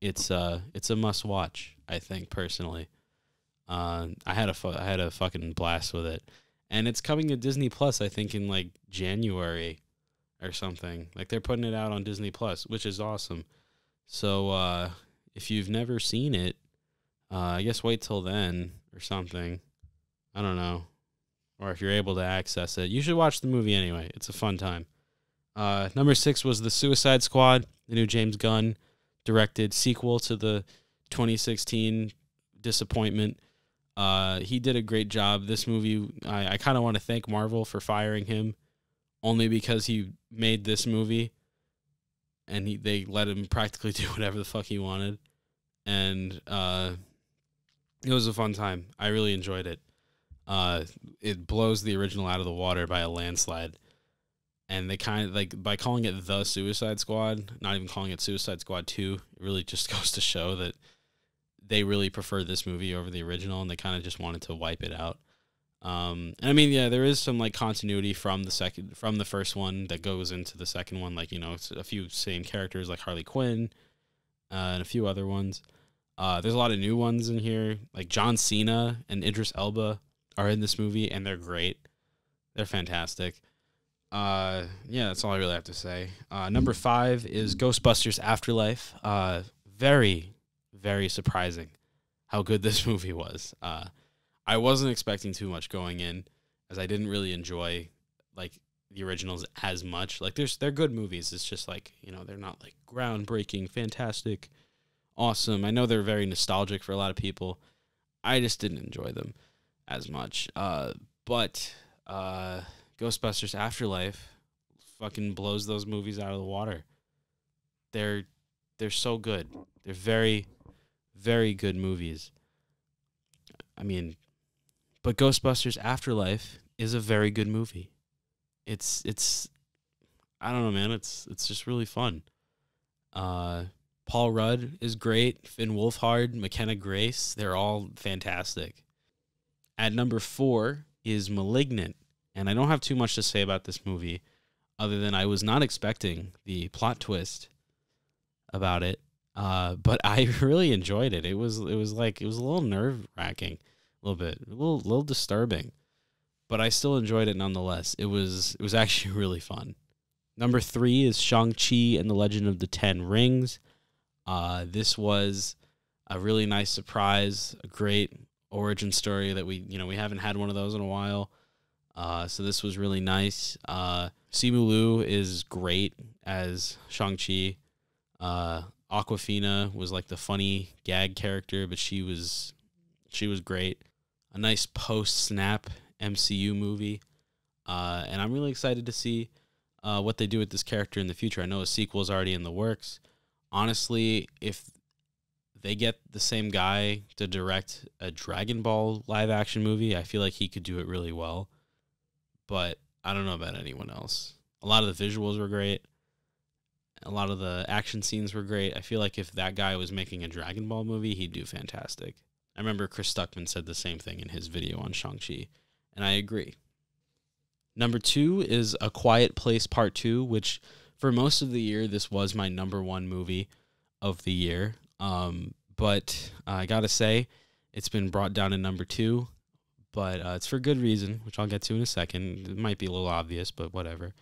It's uh, it's a must watch. I think personally. Uh, I had a fu- I had a fucking blast with it, and it's coming to Disney Plus. I think in like January or something. Like they're putting it out on Disney Plus, which is awesome. So uh, if you've never seen it, uh, I guess wait till then or something. I don't know. Or if you're able to access it, you should watch the movie anyway. It's a fun time. Uh, number six was The Suicide Squad, the new James Gunn directed sequel to the 2016 disappointment. Uh, he did a great job. This movie, I, I kind of want to thank Marvel for firing him, only because he made this movie, and he they let him practically do whatever the fuck he wanted, and uh, it was a fun time. I really enjoyed it uh, it blows the original out of the water by a landslide. And they kind of like by calling it the Suicide Squad, not even calling it Suicide Squad 2, it really just goes to show that they really prefer this movie over the original and they kind of just wanted to wipe it out. Um, and I mean, yeah, there is some like continuity from the second, from the first one that goes into the second one. Like, you know, it's a few same characters like Harley Quinn uh, and a few other ones. Uh, there's a lot of new ones in here, like John Cena and Idris Elba are in this movie, and they're great. They're fantastic. Uh, yeah, that's all I really have to say. Uh, number five is Ghostbusters Afterlife. Uh, very, very surprising how good this movie was. Uh, I wasn't expecting too much going in, as I didn't really enjoy like the originals as much. Like there's they're good movies. It's just like you know they're not like groundbreaking, fantastic, awesome. I know they're very nostalgic for a lot of people. I just didn't enjoy them as much. Uh, but uh, Ghostbusters Afterlife fucking blows those movies out of the water. They're they're so good. They're very very good movies. I mean, but Ghostbusters Afterlife is a very good movie. It's it's I don't know, man. It's it's just really fun. Uh, Paul Rudd is great. Finn Wolfhard, McKenna Grace, they're all fantastic. At number four is Malignant, and I don't have too much to say about this movie, other than I was not expecting the plot twist about it. Uh, but I really enjoyed it. It was it was like it was a little nerve wracking, a little bit, a little little disturbing, but I still enjoyed it nonetheless. It was it was actually really fun. Number three is Shang Chi and the Legend of the Ten Rings. Uh, this was a really nice surprise, a great origin story that we you know we haven't had one of those in a while. Uh, so this was really nice. Uh, Simu Liu is great as Shang Chi. Uh, Awkwafina was like the funny gag character, but she was she was great. A nice post snap MCU movie, uh, and I'm really excited to see uh, what they do with this character in the future. I know a sequel is already in the works. Honestly, if they get the same guy to direct a Dragon Ball live action movie, I feel like he could do it really well. But I don't know about anyone else. A lot of the visuals were great. A lot of the action scenes were great. I feel like if that guy was making a Dragon Ball movie, he'd do fantastic. I remember Chris Stuckman said the same thing in his video on Shang-Chi, and I agree. Number two is A Quiet Place Part 2, which for most of the year, this was my number one movie of the year. Um, but I gotta say, it's been brought down to number two, but uh, it's for good reason, which I'll get to in a second. It might be a little obvious, but whatever.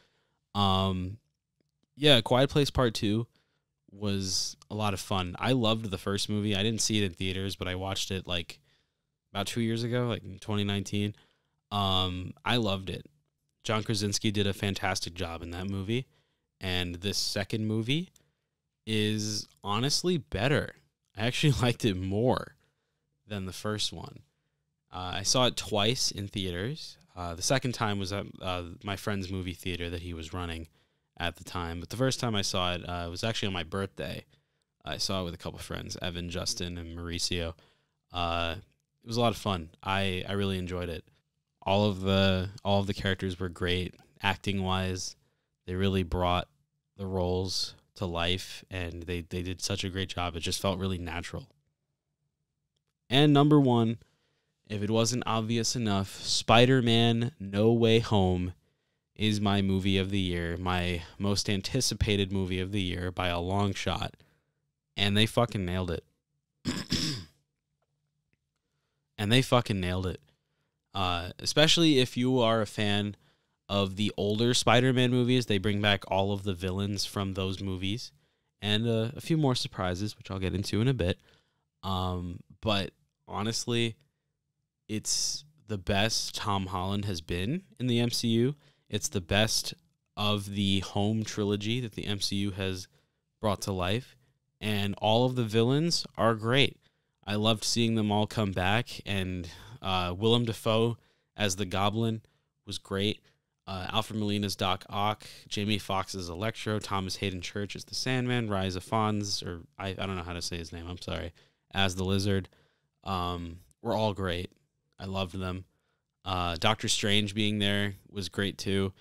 Um, yeah, Quiet Place Part Two was a lot of fun. I loved the first movie. I didn't see it in theaters, but I watched it like about two years ago, like in 2019. Um, I loved it. John Krasinski did a fantastic job in that movie, and this second movie is honestly better. I actually liked it more than the first one. Uh, I saw it twice in theaters. Uh, the second time was at uh, my friend's movie theater that he was running at the time. But the first time I saw it, uh, was actually on my birthday. I saw it with a couple friends, Evan, Justin, and Mauricio. Uh, it was a lot of fun. I, I really enjoyed it. All of the all of the characters were great, acting wise. They really brought the roles to life, and they they did such a great job. It just felt really natural. And number one, if it wasn't obvious enough, Spider Man No Way Home is my movie of the year, my most anticipated movie of the year by a long shot. And they fucking nailed it. and they fucking nailed it. Uh, especially if you are a fan of the older Spider Man movies, they bring back all of the villains from those movies and uh, a few more surprises, which I'll get into in a bit. Um, but honestly, it's the best Tom Holland has been in the MCU. It's the best of the home trilogy that the MCU has brought to life. And all of the villains are great. I loved seeing them all come back. And uh, Willem Dafoe as the Goblin was great. Uh, Alfred Molina's Doc Ock, Jamie Foxx as Electro, Thomas Haden Church as the Sandman, Rhys Ifans, or I, I don't know how to say his name, I'm sorry, as the Lizard. Um, were all great. I loved them. Uh, Doctor Strange being there was great too.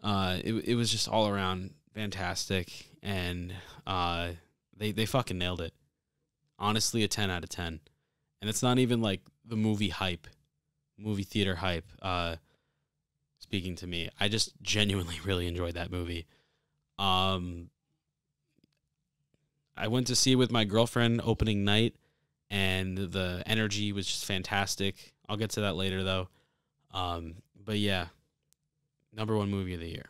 Uh, it it was just all around fantastic, and uh, they they fucking nailed it. Honestly, a ten out of ten, and it's not even like the movie hype, movie theater hype. Speaking to me, I just genuinely really enjoyed that movie. Um, I went to see it with my girlfriend opening night, and the energy was just fantastic I'll get to that later though. Um, but yeah, number one movie of the year.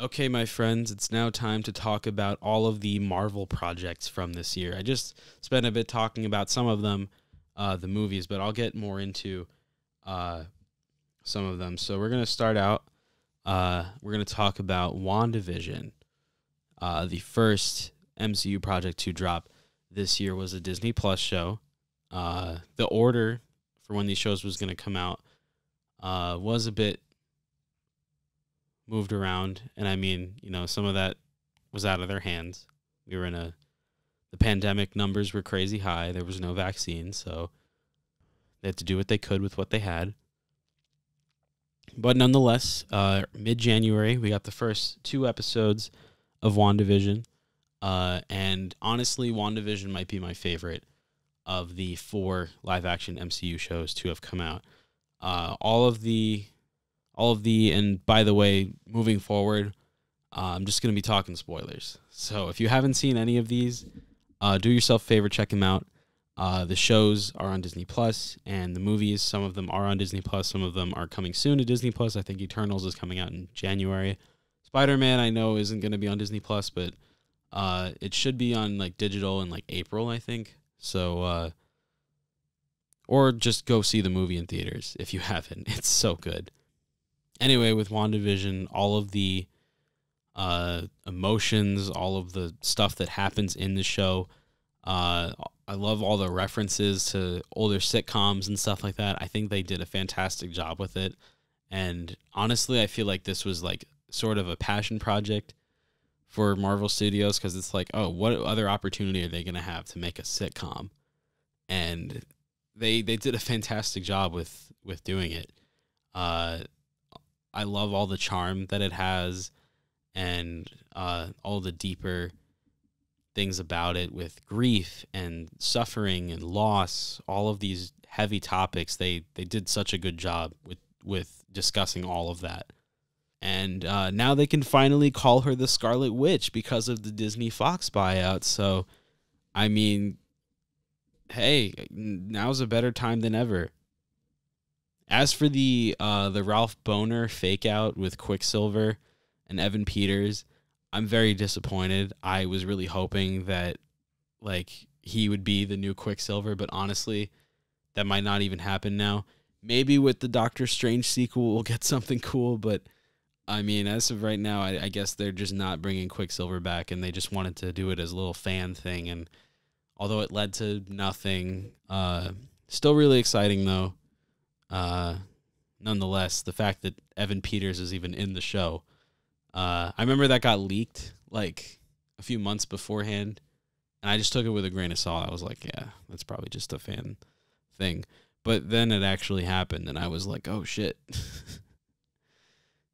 Okay, my friends, it's now time to talk about all of the Marvel projects from this year. I just spent a bit talking about some of them, uh, the movies, but I'll get more into uh, some of them. So we're gonna start out. Uh, we're gonna talk about WandaVision. Uh, the first MCU project to drop this year was a Disney Plus show. Uh, the order for when these shows was gonna come out uh, was a bit moved around, and I mean, you know, some of that was out of their hands. We were in a the pandemic numbers were crazy high. There was no vaccine, so they had to do what they could with what they had. But nonetheless, uh, mid January, we got the first two episodes of WandaVision. Uh, and honestly, WandaVision might be my favorite of the four live action MCU shows to have come out. Uh, all of the, all of the, and by the way, moving forward, uh, I'm just going to be talking spoilers. So if you haven't seen any of these, uh, do yourself a favor, check them out. Uh, the shows are on Disney Plus, and the movies, some of them are on Disney Plus, some of them are coming soon to Disney Plus. I think Eternals is coming out in January. Spider Man, I know, isn't going to be on Disney Plus, but uh, it should be on like digital in like April, I think. So, uh, or just go see the movie in theaters if you haven't. It's so good. Anyway, with WandaVision, all of the uh, emotions, all of the stuff that happens in the show. I love all the references to older sitcoms and stuff like that. I think they did a fantastic job with it. And honestly, I feel like this was like sort of a passion project for Marvel Studios because it's like, oh, what other opportunity are they going to have to make a sitcom? And they they did a fantastic job with with doing it. Uh, I love all the charm that it has, and uh, all the deeper things about it with grief and suffering and loss, all of these heavy topics. They they did such a good job with with discussing all of that. And uh, now they can finally call her the Scarlet Witch because of the Disney Fox buyout. So, I mean, hey, now's a better time than ever. As for the uh, the Ralph Bohner fake out with Quicksilver and Evan Peters, I'm very disappointed. I was really hoping that like he would be the new Quicksilver, but honestly, that might not even happen now. Maybe with the Doctor Strange sequel, we'll get something cool, but I mean, as of right now, I, I guess they're just not bringing Quicksilver back, and they just wanted to do it as a little fan thing. And although it led to nothing, uh, still really exciting though. Uh, nonetheless, the fact that Evan Peters is even in the show uh, I remember that got leaked like a few months beforehand, and I just took it with a grain of salt. I was like, yeah, that's probably just a fan thing. But then it actually happened, and I was like, oh shit.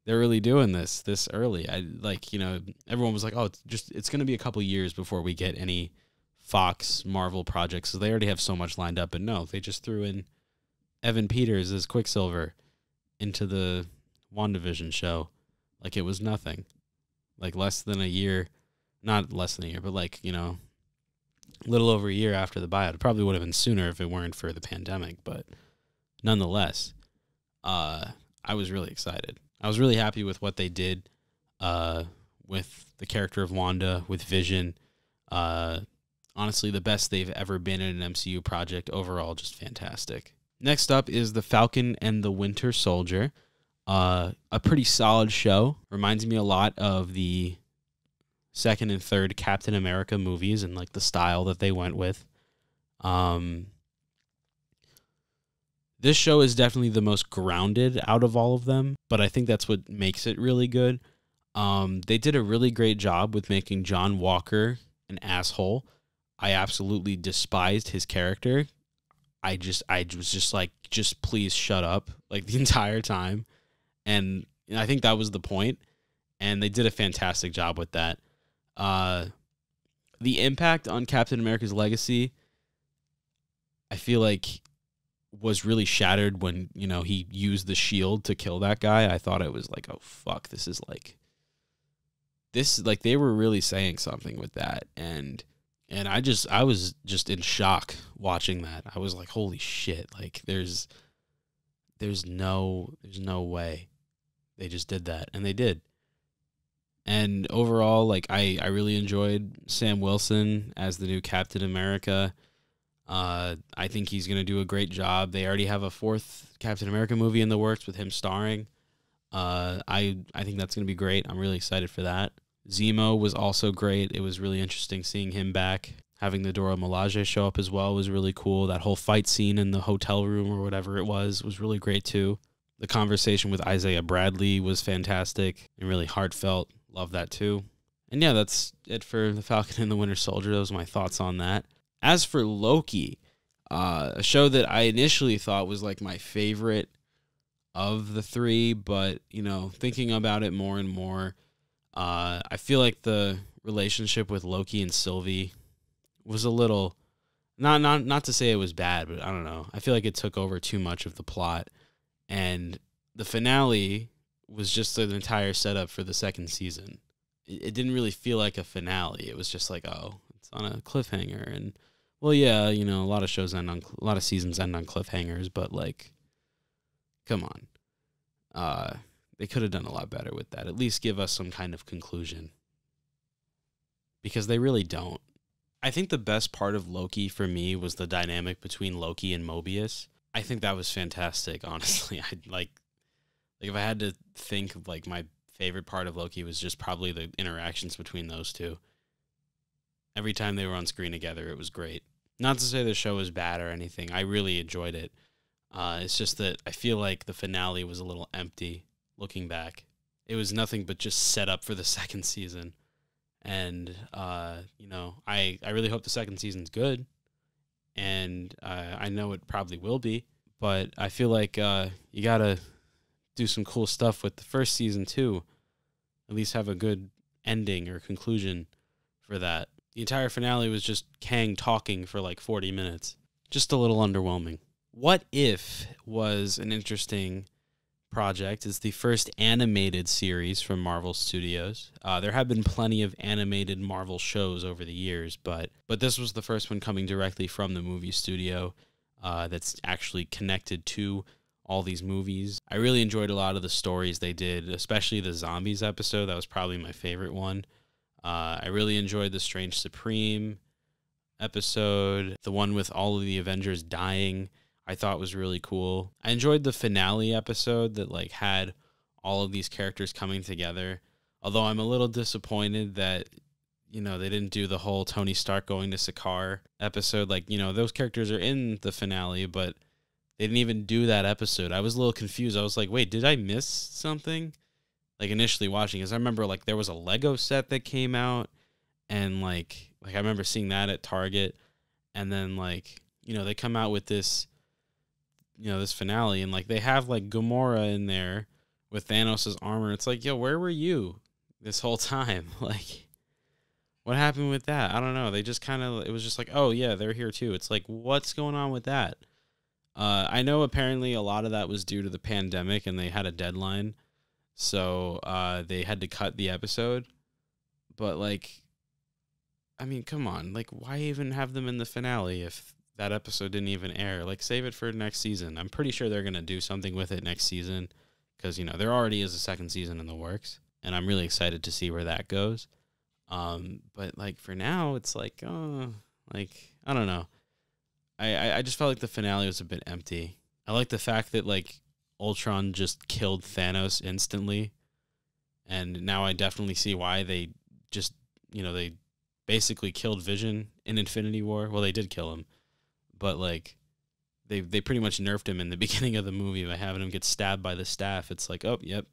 They're really doing this this early. I like, you know, everyone was like, "Oh, it's just it's going to be a couple years before we get any Fox Marvel projects." So they already have so much lined up, but no, they just threw in Evan Peters as Quicksilver into the WandaVision show like it was nothing. Like less than a year, not less than a year, but like, you know, a little over a year after the buyout. It probably would have been sooner if it weren't for the pandemic, but nonetheless, uh, I was really excited. I was really happy with what they did uh, with the character of Wanda, with Vision. Uh, honestly, the best they've ever been in an MCU project overall, just fantastic. Next up is The Falcon and the Winter Soldier. Uh, a pretty solid show. Reminds me a lot of the second and third Captain America movies and like the style that they went with. Um, this show is definitely the most grounded out of all of them, but I think that's what makes it really good. Um, they did a really great job with making John Walker an asshole. I absolutely despised his character. I just I was just like just please shut up like the entire time and I think that was the point, and they did a fantastic job with that. Uh, the impact on Captain America's legacy, I feel like, was really shattered when you know he used the shield to kill that guy. I thought it was like, oh fuck, this is like, this like they were really saying something with that, and and I just I was just in shock watching that. I was like, holy shit! Like there's there's no there's no way they just did that and they did. And overall like i i really enjoyed sam wilson as the new captain america. Uh i think he's going to do a great job. They already have a fourth captain america movie in the works with him starring. Uh i i think that's going to be great. I'm really excited for that. Zemo was also great. It was really interesting seeing him back. Having the Dora Milaje show up as well was really cool. That whole fight scene in the hotel room or whatever it was was really great too. The conversation with Isaiah Bradley was fantastic and really heartfelt. Love that too. And yeah, that's it for The Falcon and the Winter Soldier. Those are my thoughts on that. As for Loki, uh, a show that I initially thought was like my favorite of the three, but you know, thinking about it more and more, uh, I feel like the relationship with Loki and Sylvie was a little not not not to say it was bad, but I don't know. I feel like it took over too much of the plot, and the finale was just an entire setup for the second season. It, it didn't really feel like a finale. It was just like, oh, it's on a cliffhanger, and well, yeah, you know, a lot of shows end on a lot of seasons end on cliffhangers, but like, come on, uh, they could have done a lot better with that. At least give us some kind of conclusion, because they really don't. I think the best part of Loki for me was the dynamic between Loki and Mobius. I think that was fantastic, honestly. I like like if I had to think of like my favorite part of Loki was just probably the interactions between those two. Every time they were on screen together, it was great. Not to say the show was bad or anything. I really enjoyed it. Uh, it's just that I feel like the finale was a little empty looking back. It was nothing but just set up for the second season and uh, you know, I I really hope the second season's good, and uh, I know it probably will be. But I feel like uh, you gotta do some cool stuff with the first season too. At least have a good ending or conclusion for that. The entire finale was just Kang talking for like 40 minutes. Just a little underwhelming. What If was an interesting project is the first animated series from Marvel Studios. Uh, there have been plenty of animated Marvel shows over the years, but but this was the first one coming directly from the movie studio uh, that's actually connected to all these movies. I really enjoyed a lot of the stories they did, especially the zombies episode. That was probably my favorite one. Uh, I really enjoyed the Strange Supreme episode, the one with all of the Avengers dying. I thought was really cool. I enjoyed the finale episode that like had all of these characters coming together. Although I'm a little disappointed that you know they didn't do the whole Tony Stark going to Sakaar episode. Like you know those characters are in the finale, but they didn't even do that episode. I was a little confused. I was like, wait, did I miss something? Like initially watching, because I remember like there was a Lego set that came out, and like like I remember seeing that at Target, and then like you know they come out with this you know this finale and like they have like Gamora in there with Thanos' armor. It's like, yo, where were you this whole time? like what happened with that? I don't know. They just kind of it was just like, "Oh yeah, they're here too." It's like, "What's going on with that?" Uh, I know apparently a lot of that was due to the pandemic and they had a deadline. So, uh, they had to cut the episode. But like I mean, come on. Like why even have them in the finale if that episode didn't even air. Like save it for next season. I'm pretty sure they're gonna do something with it next season because you know there already is a second season in the works, and I'm really excited to see where that goes. Um, but like for now, it's like oh, like I don't know. I, I just felt like the finale was a bit empty. I like the fact that like Ultron just killed Thanos instantly, and now I definitely see why they just you know they basically killed Vision in Infinity War. Well, they did kill him, but like they they pretty much nerfed him in the beginning of the movie by having him get stabbed by the staff. It's like, oh, yep,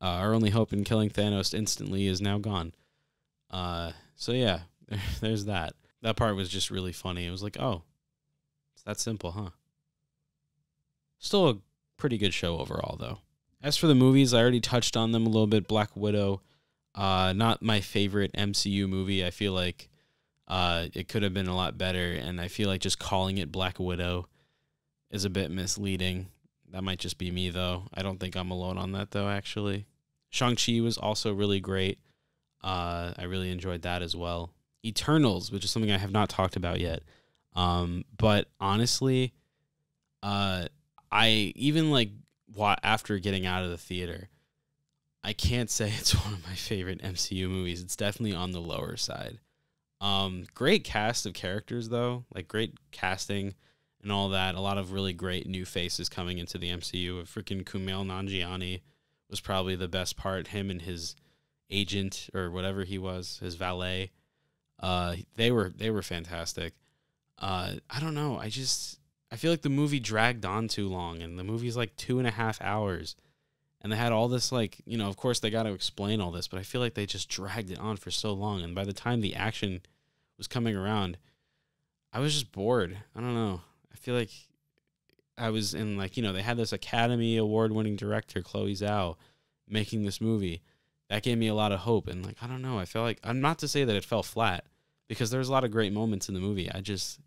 uh, our only hope in killing Thanos instantly is now gone. Uh, so yeah, there's that. That part was just really funny. It was like, oh, it's that simple, huh? Still a pretty good show overall, though. As for the movies, I already touched on them a little bit. Black Widow, uh, not my favorite MCU movie. I feel like uh, it could have been a lot better, and I feel like just calling it Black Widow is a bit misleading. That might just be me, though. I don't think I'm alone on that, though, actually. Shang-Chi was also really great. Uh, I really enjoyed that as well. Eternals, which is something I have not talked about yet. Um, but honestly, uh, I even like after getting out of the theater, I can't say it's one of my favorite MCU movies. It's definitely on the lower side. Um, great cast of characters though, like great casting and all that. A lot of really great new faces coming into the MCU. Freaking Kumail Nanjiani was probably the best part. Him and his agent or whatever he was, his valet. Uh, they were they were fantastic. Uh, I don't know. I just I feel like the movie dragged on too long, and the movie's like two and a half hours, and they had all this like you know. Of course, they got to explain all this, but I feel like they just dragged it on for so long, and by the time the action was coming around, I was just bored. I don't know. I feel like I was in like you know they had this Academy Award winning director Chloe Zhao making this movie. That gave me a lot of hope, and like I don't know. I felt like I'm not to say that it fell flat because there's a lot of great moments in the movie. I just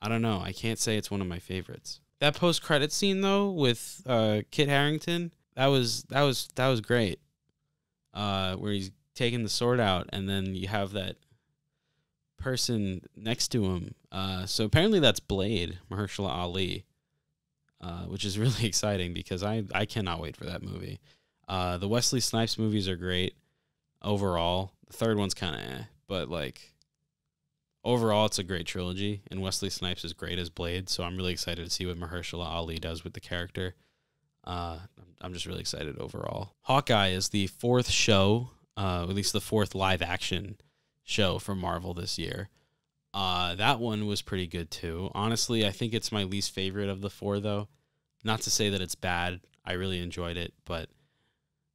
I don't know. I can't say it's one of my favorites. That post credit scene though with uh, Kit Harington, that was that was that was great. Uh, where he's taking the sword out, and then you have that person next to him. Uh, so apparently that's Blade, Mahershala Ali, uh, which is really exciting because I I cannot wait for that movie. Uh, the Wesley Snipes movies are great overall. The third one's kind of eh, but like overall, it's a great trilogy, and Wesley Snipes is great as Blade. So I'm really excited to see what Mahershala Ali does with the character. Uh, I'm just really excited overall. Hawkeye is the fourth show, uh, at least the fourth live action show from Marvel this year. Uh, that one was pretty good too. Honestly, I think it's my least favorite of the four, though. Not to say that it's bad. I really enjoyed it, but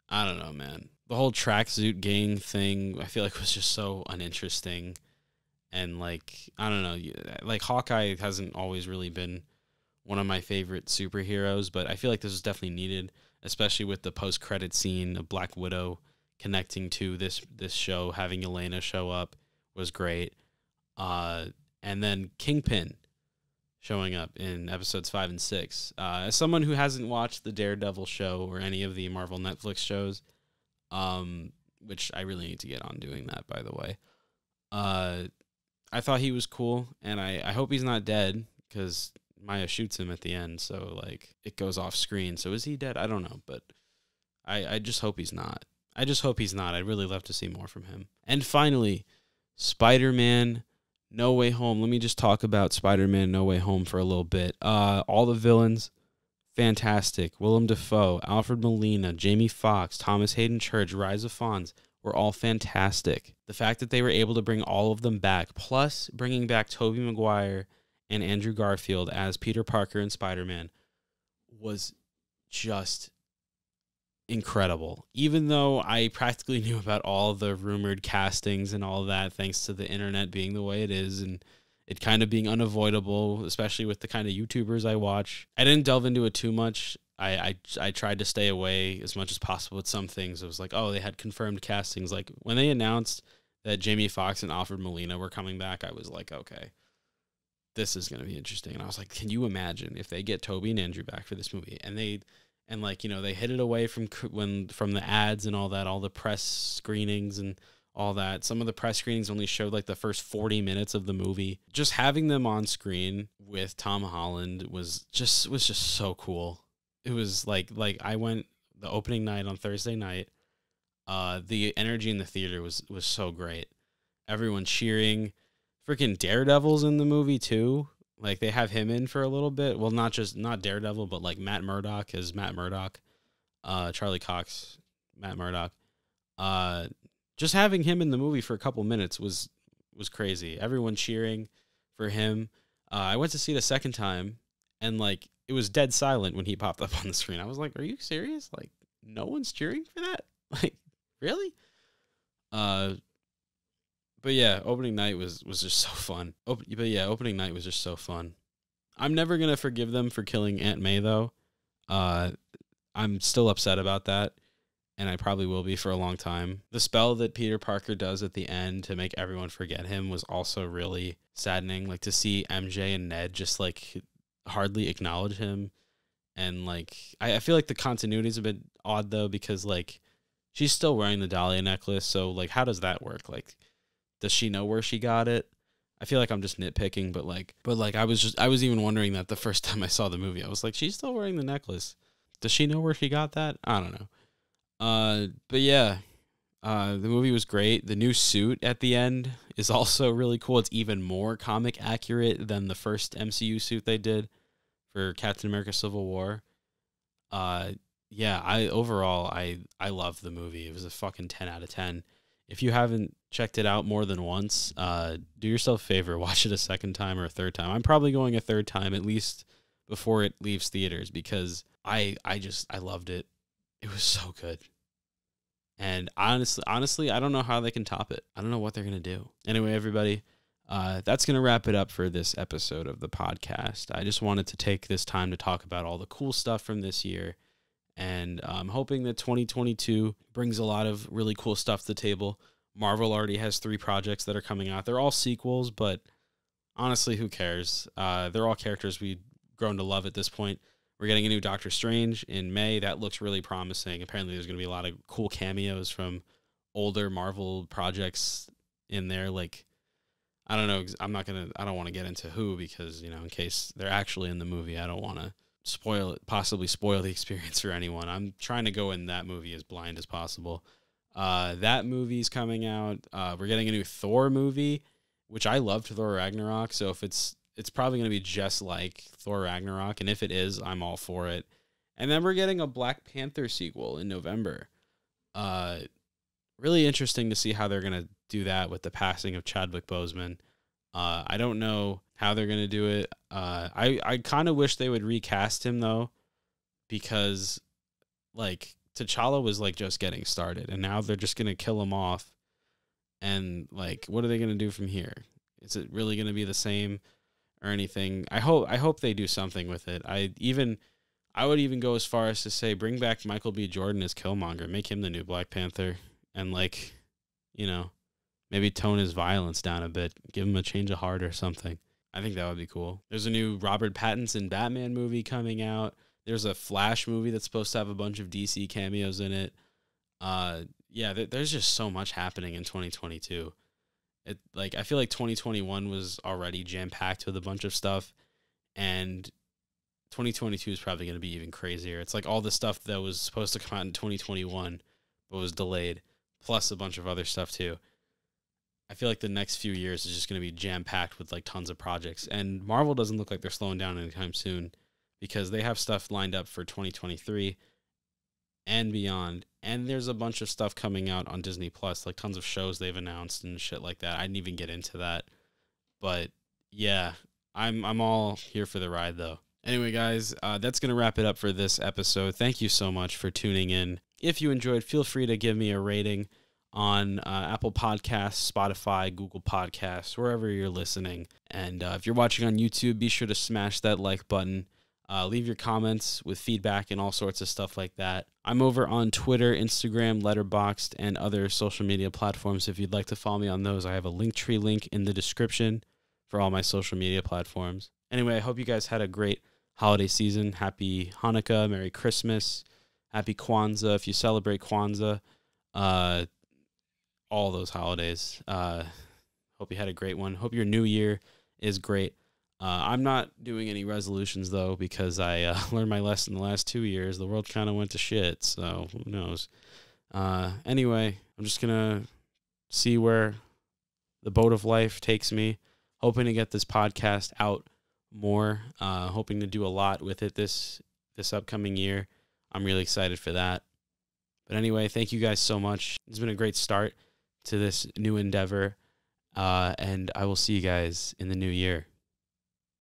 I don't know, man. The whole tracksuit gang thing, I feel like was just so uninteresting and like I don't know, like Hawkeye hasn't always really been one of my favorite superheroes, but I feel like this was definitely needed, especially with the post credit scene of Black Widow connecting to this this show, having Yelena show up was great. Uh, and then Kingpin showing up in episodes five and six. Uh, as someone who hasn't watched the Daredevil show or any of the Marvel Netflix shows, um, which I really need to get on doing that, by the way. Uh, I thought he was cool, and I, I hope he's not dead because Maya shoots him at the end, so like it goes off screen. So is he dead? I don't know, but I I just hope he's not. I just hope he's not. I'd really love to see more from him. And finally, Spider Man No Way Home. Let me just talk about Spider Man No Way Home for a little bit. Uh, all the villains, fantastic. Willem Dafoe, Alfred Molina, Jamie Foxx, Thomas Haden Church, Rhys Ifans were all fantastic. The fact that they were able to bring all of them back, plus bringing back Tobey Maguire and Andrew Garfield as Peter Parker and Spider Man, was just incredible. Even though I practically knew about all the rumored castings and all that, thanks to the internet being the way it is and it kind of being unavoidable, especially with the kind of YouTubers I watch. I didn't delve into it too much. I, I, I tried to stay away as much as possible with some things. It was like, oh, they had confirmed castings. Like when they announced that Jamie Foxx and Alfred Molina were coming back, I was like, okay, this is going to be interesting. And I was like, can you imagine if they get Tobey and Andrew back for this movie and they and like you know they hid it away from when from the ads and all that, all the press screenings and all that. Some of the press screenings only showed like the first 40 minutes of the movie. Just having them on screen with Tom Holland was just was just so cool. It was like like I went the opening night on Thursday night. Uh the energy in the theater was was so great. Everyone cheering. Freaking Daredevil's in the movie too. Like they have him in for a little bit. Well, not just not Daredevil, but like Matt Murdock is Matt Murdock. Uh Charlie Cox, Matt Murdock. Uh just having him in the movie for a couple minutes was was crazy. Everyone cheering for him. Uh, I went to see it a second time, and like it was dead silent when he popped up on the screen. I was like, "Are you serious? Like, no one's cheering for that? Like, really?" Uh, but yeah, opening night was was just so fun. Op- but yeah, opening night was just so fun. I'm never gonna forgive them for killing Aunt May though. Uh, I'm still upset about that and I probably will be for a long time. The spell that Peter Parker does at the end to make everyone forget him was also really saddening. Like to see MJ and Ned just like hardly acknowledge him. And like, I, I feel like the continuity is a bit odd though, because like she's still wearing the Dahlia necklace. So, like, how does that work? Like, does she know where she got it? I feel like I'm just nitpicking, but like, but like, I was just, I was even wondering that the first time I saw the movie. I was like, she's still wearing the necklace. Does she know where she got that? I don't know. Uh, but yeah, uh, the movie was great. The new suit at the end is also really cool. It's even more comic accurate than the first MCU suit they did for Captain America: Civil War. Uh, yeah, I overall I I love the movie. It was a fucking ten out of ten. If you haven't checked it out more than once, uh, do yourself a favor, watch it a second time or a third time. I'm probably going a third time at least before it leaves theaters because I I just I loved it. It was so good. And honestly, honestly, I don't know how they can top it. I don't know what they're gonna do. Anyway, everybody, uh, that's gonna wrap it up for this episode of the podcast. I just wanted to take this time to talk about all the cool stuff from this year, and I'm hoping that 2022 brings a lot of really cool stuff to the table. Marvel already has three projects that are coming out. They're all sequels, but honestly, who cares? Uh, they're all characters we've grown to love at this point. We're getting a new Doctor Strange in May. That looks really promising. Apparently, there's going to be a lot of cool cameos from older Marvel projects in there. Like, I don't know. I'm not going to, I don't want to get into who because, you know, in case they're actually in the movie, I don't want to spoil it, possibly spoil the experience for anyone. I'm trying to go in that movie as blind as possible. Uh, that movie's coming out. Uh, we're getting a new Thor movie, which I loved Thor Ragnarok. So if it's it's probably going to be just like Thor Ragnarok, and if it is, I'm all for it. And then we're getting a Black Panther sequel in November. Uh, really interesting to see how they're going to do that with the passing of Chadwick Boseman. Uh, I don't know how they're to do it. Uh, I I kind of wish they would recast him though, because like T'Challa was like just getting started, and now they're just to kill him off. And like, what are they to do from here? Is it really to be the same? or anything. I hope I hope they do something with it. I even I would even go as far as to say bring back Michael B. Jordan as Killmonger, make him the new Black Panther, and like, you know, maybe tone his violence down a bit, give him a change of heart or something. I think that would be cool. There's a new Robert Pattinson Batman movie coming out. There's a Flash movie that's supposed to have a bunch of DC cameos in it. Uh, yeah, th- there's just so much happening in 2022 it like I feel like 2021 was already jam packed with a bunch of stuff, and 2022 is probably going to be even crazier. It's like all the stuff that was supposed to come out in 2021 but was delayed, plus a bunch of other stuff too. I feel like the next few years is just going to be jam packed with like tons of projects, and Marvel doesn't look like they're slowing down anytime soon because they have stuff lined up for 2023 and beyond. And there's a bunch of stuff coming out on Disney Plus, like tons of shows they've announced and shit like that. I didn't even get into that. But yeah, I'm I'm all here for the ride though. Anyway, guys, uh, that's going to wrap it up for this episode. Thank you so much for tuning in. If you enjoyed, feel free to give me a rating on uh, Apple Podcasts, Spotify, Google Podcasts, wherever you're listening. And uh, if you're watching on YouTube, be sure to smash that like button. Uh, leave your comments with feedback and all sorts of stuff like that. I'm over on Twitter, Instagram, Letterboxd, and other social media platforms. If you'd like to follow me on those, I have a Linktree link in the description for all my social media platforms. Anyway, I hope you guys had a great holiday season. Happy Hanukkah, Merry Christmas, Happy Kwanzaa if you celebrate Kwanzaa. Uh, all those holidays. Uh, hope you had a great one. Hope your new year is great. Uh, I'm not doing any resolutions though because I uh, learned my lesson the last two years. The world kind of went to shit, so who knows? Uh, anyway, I'm just gonna see where the boat of life takes me. Hoping to get this podcast out more. Uh, hoping to do a lot with it this this upcoming year. I'm really excited for that. But anyway, thank you guys so much. It's been a great start to this new endeavor, uh, and I will see you guys in the new year.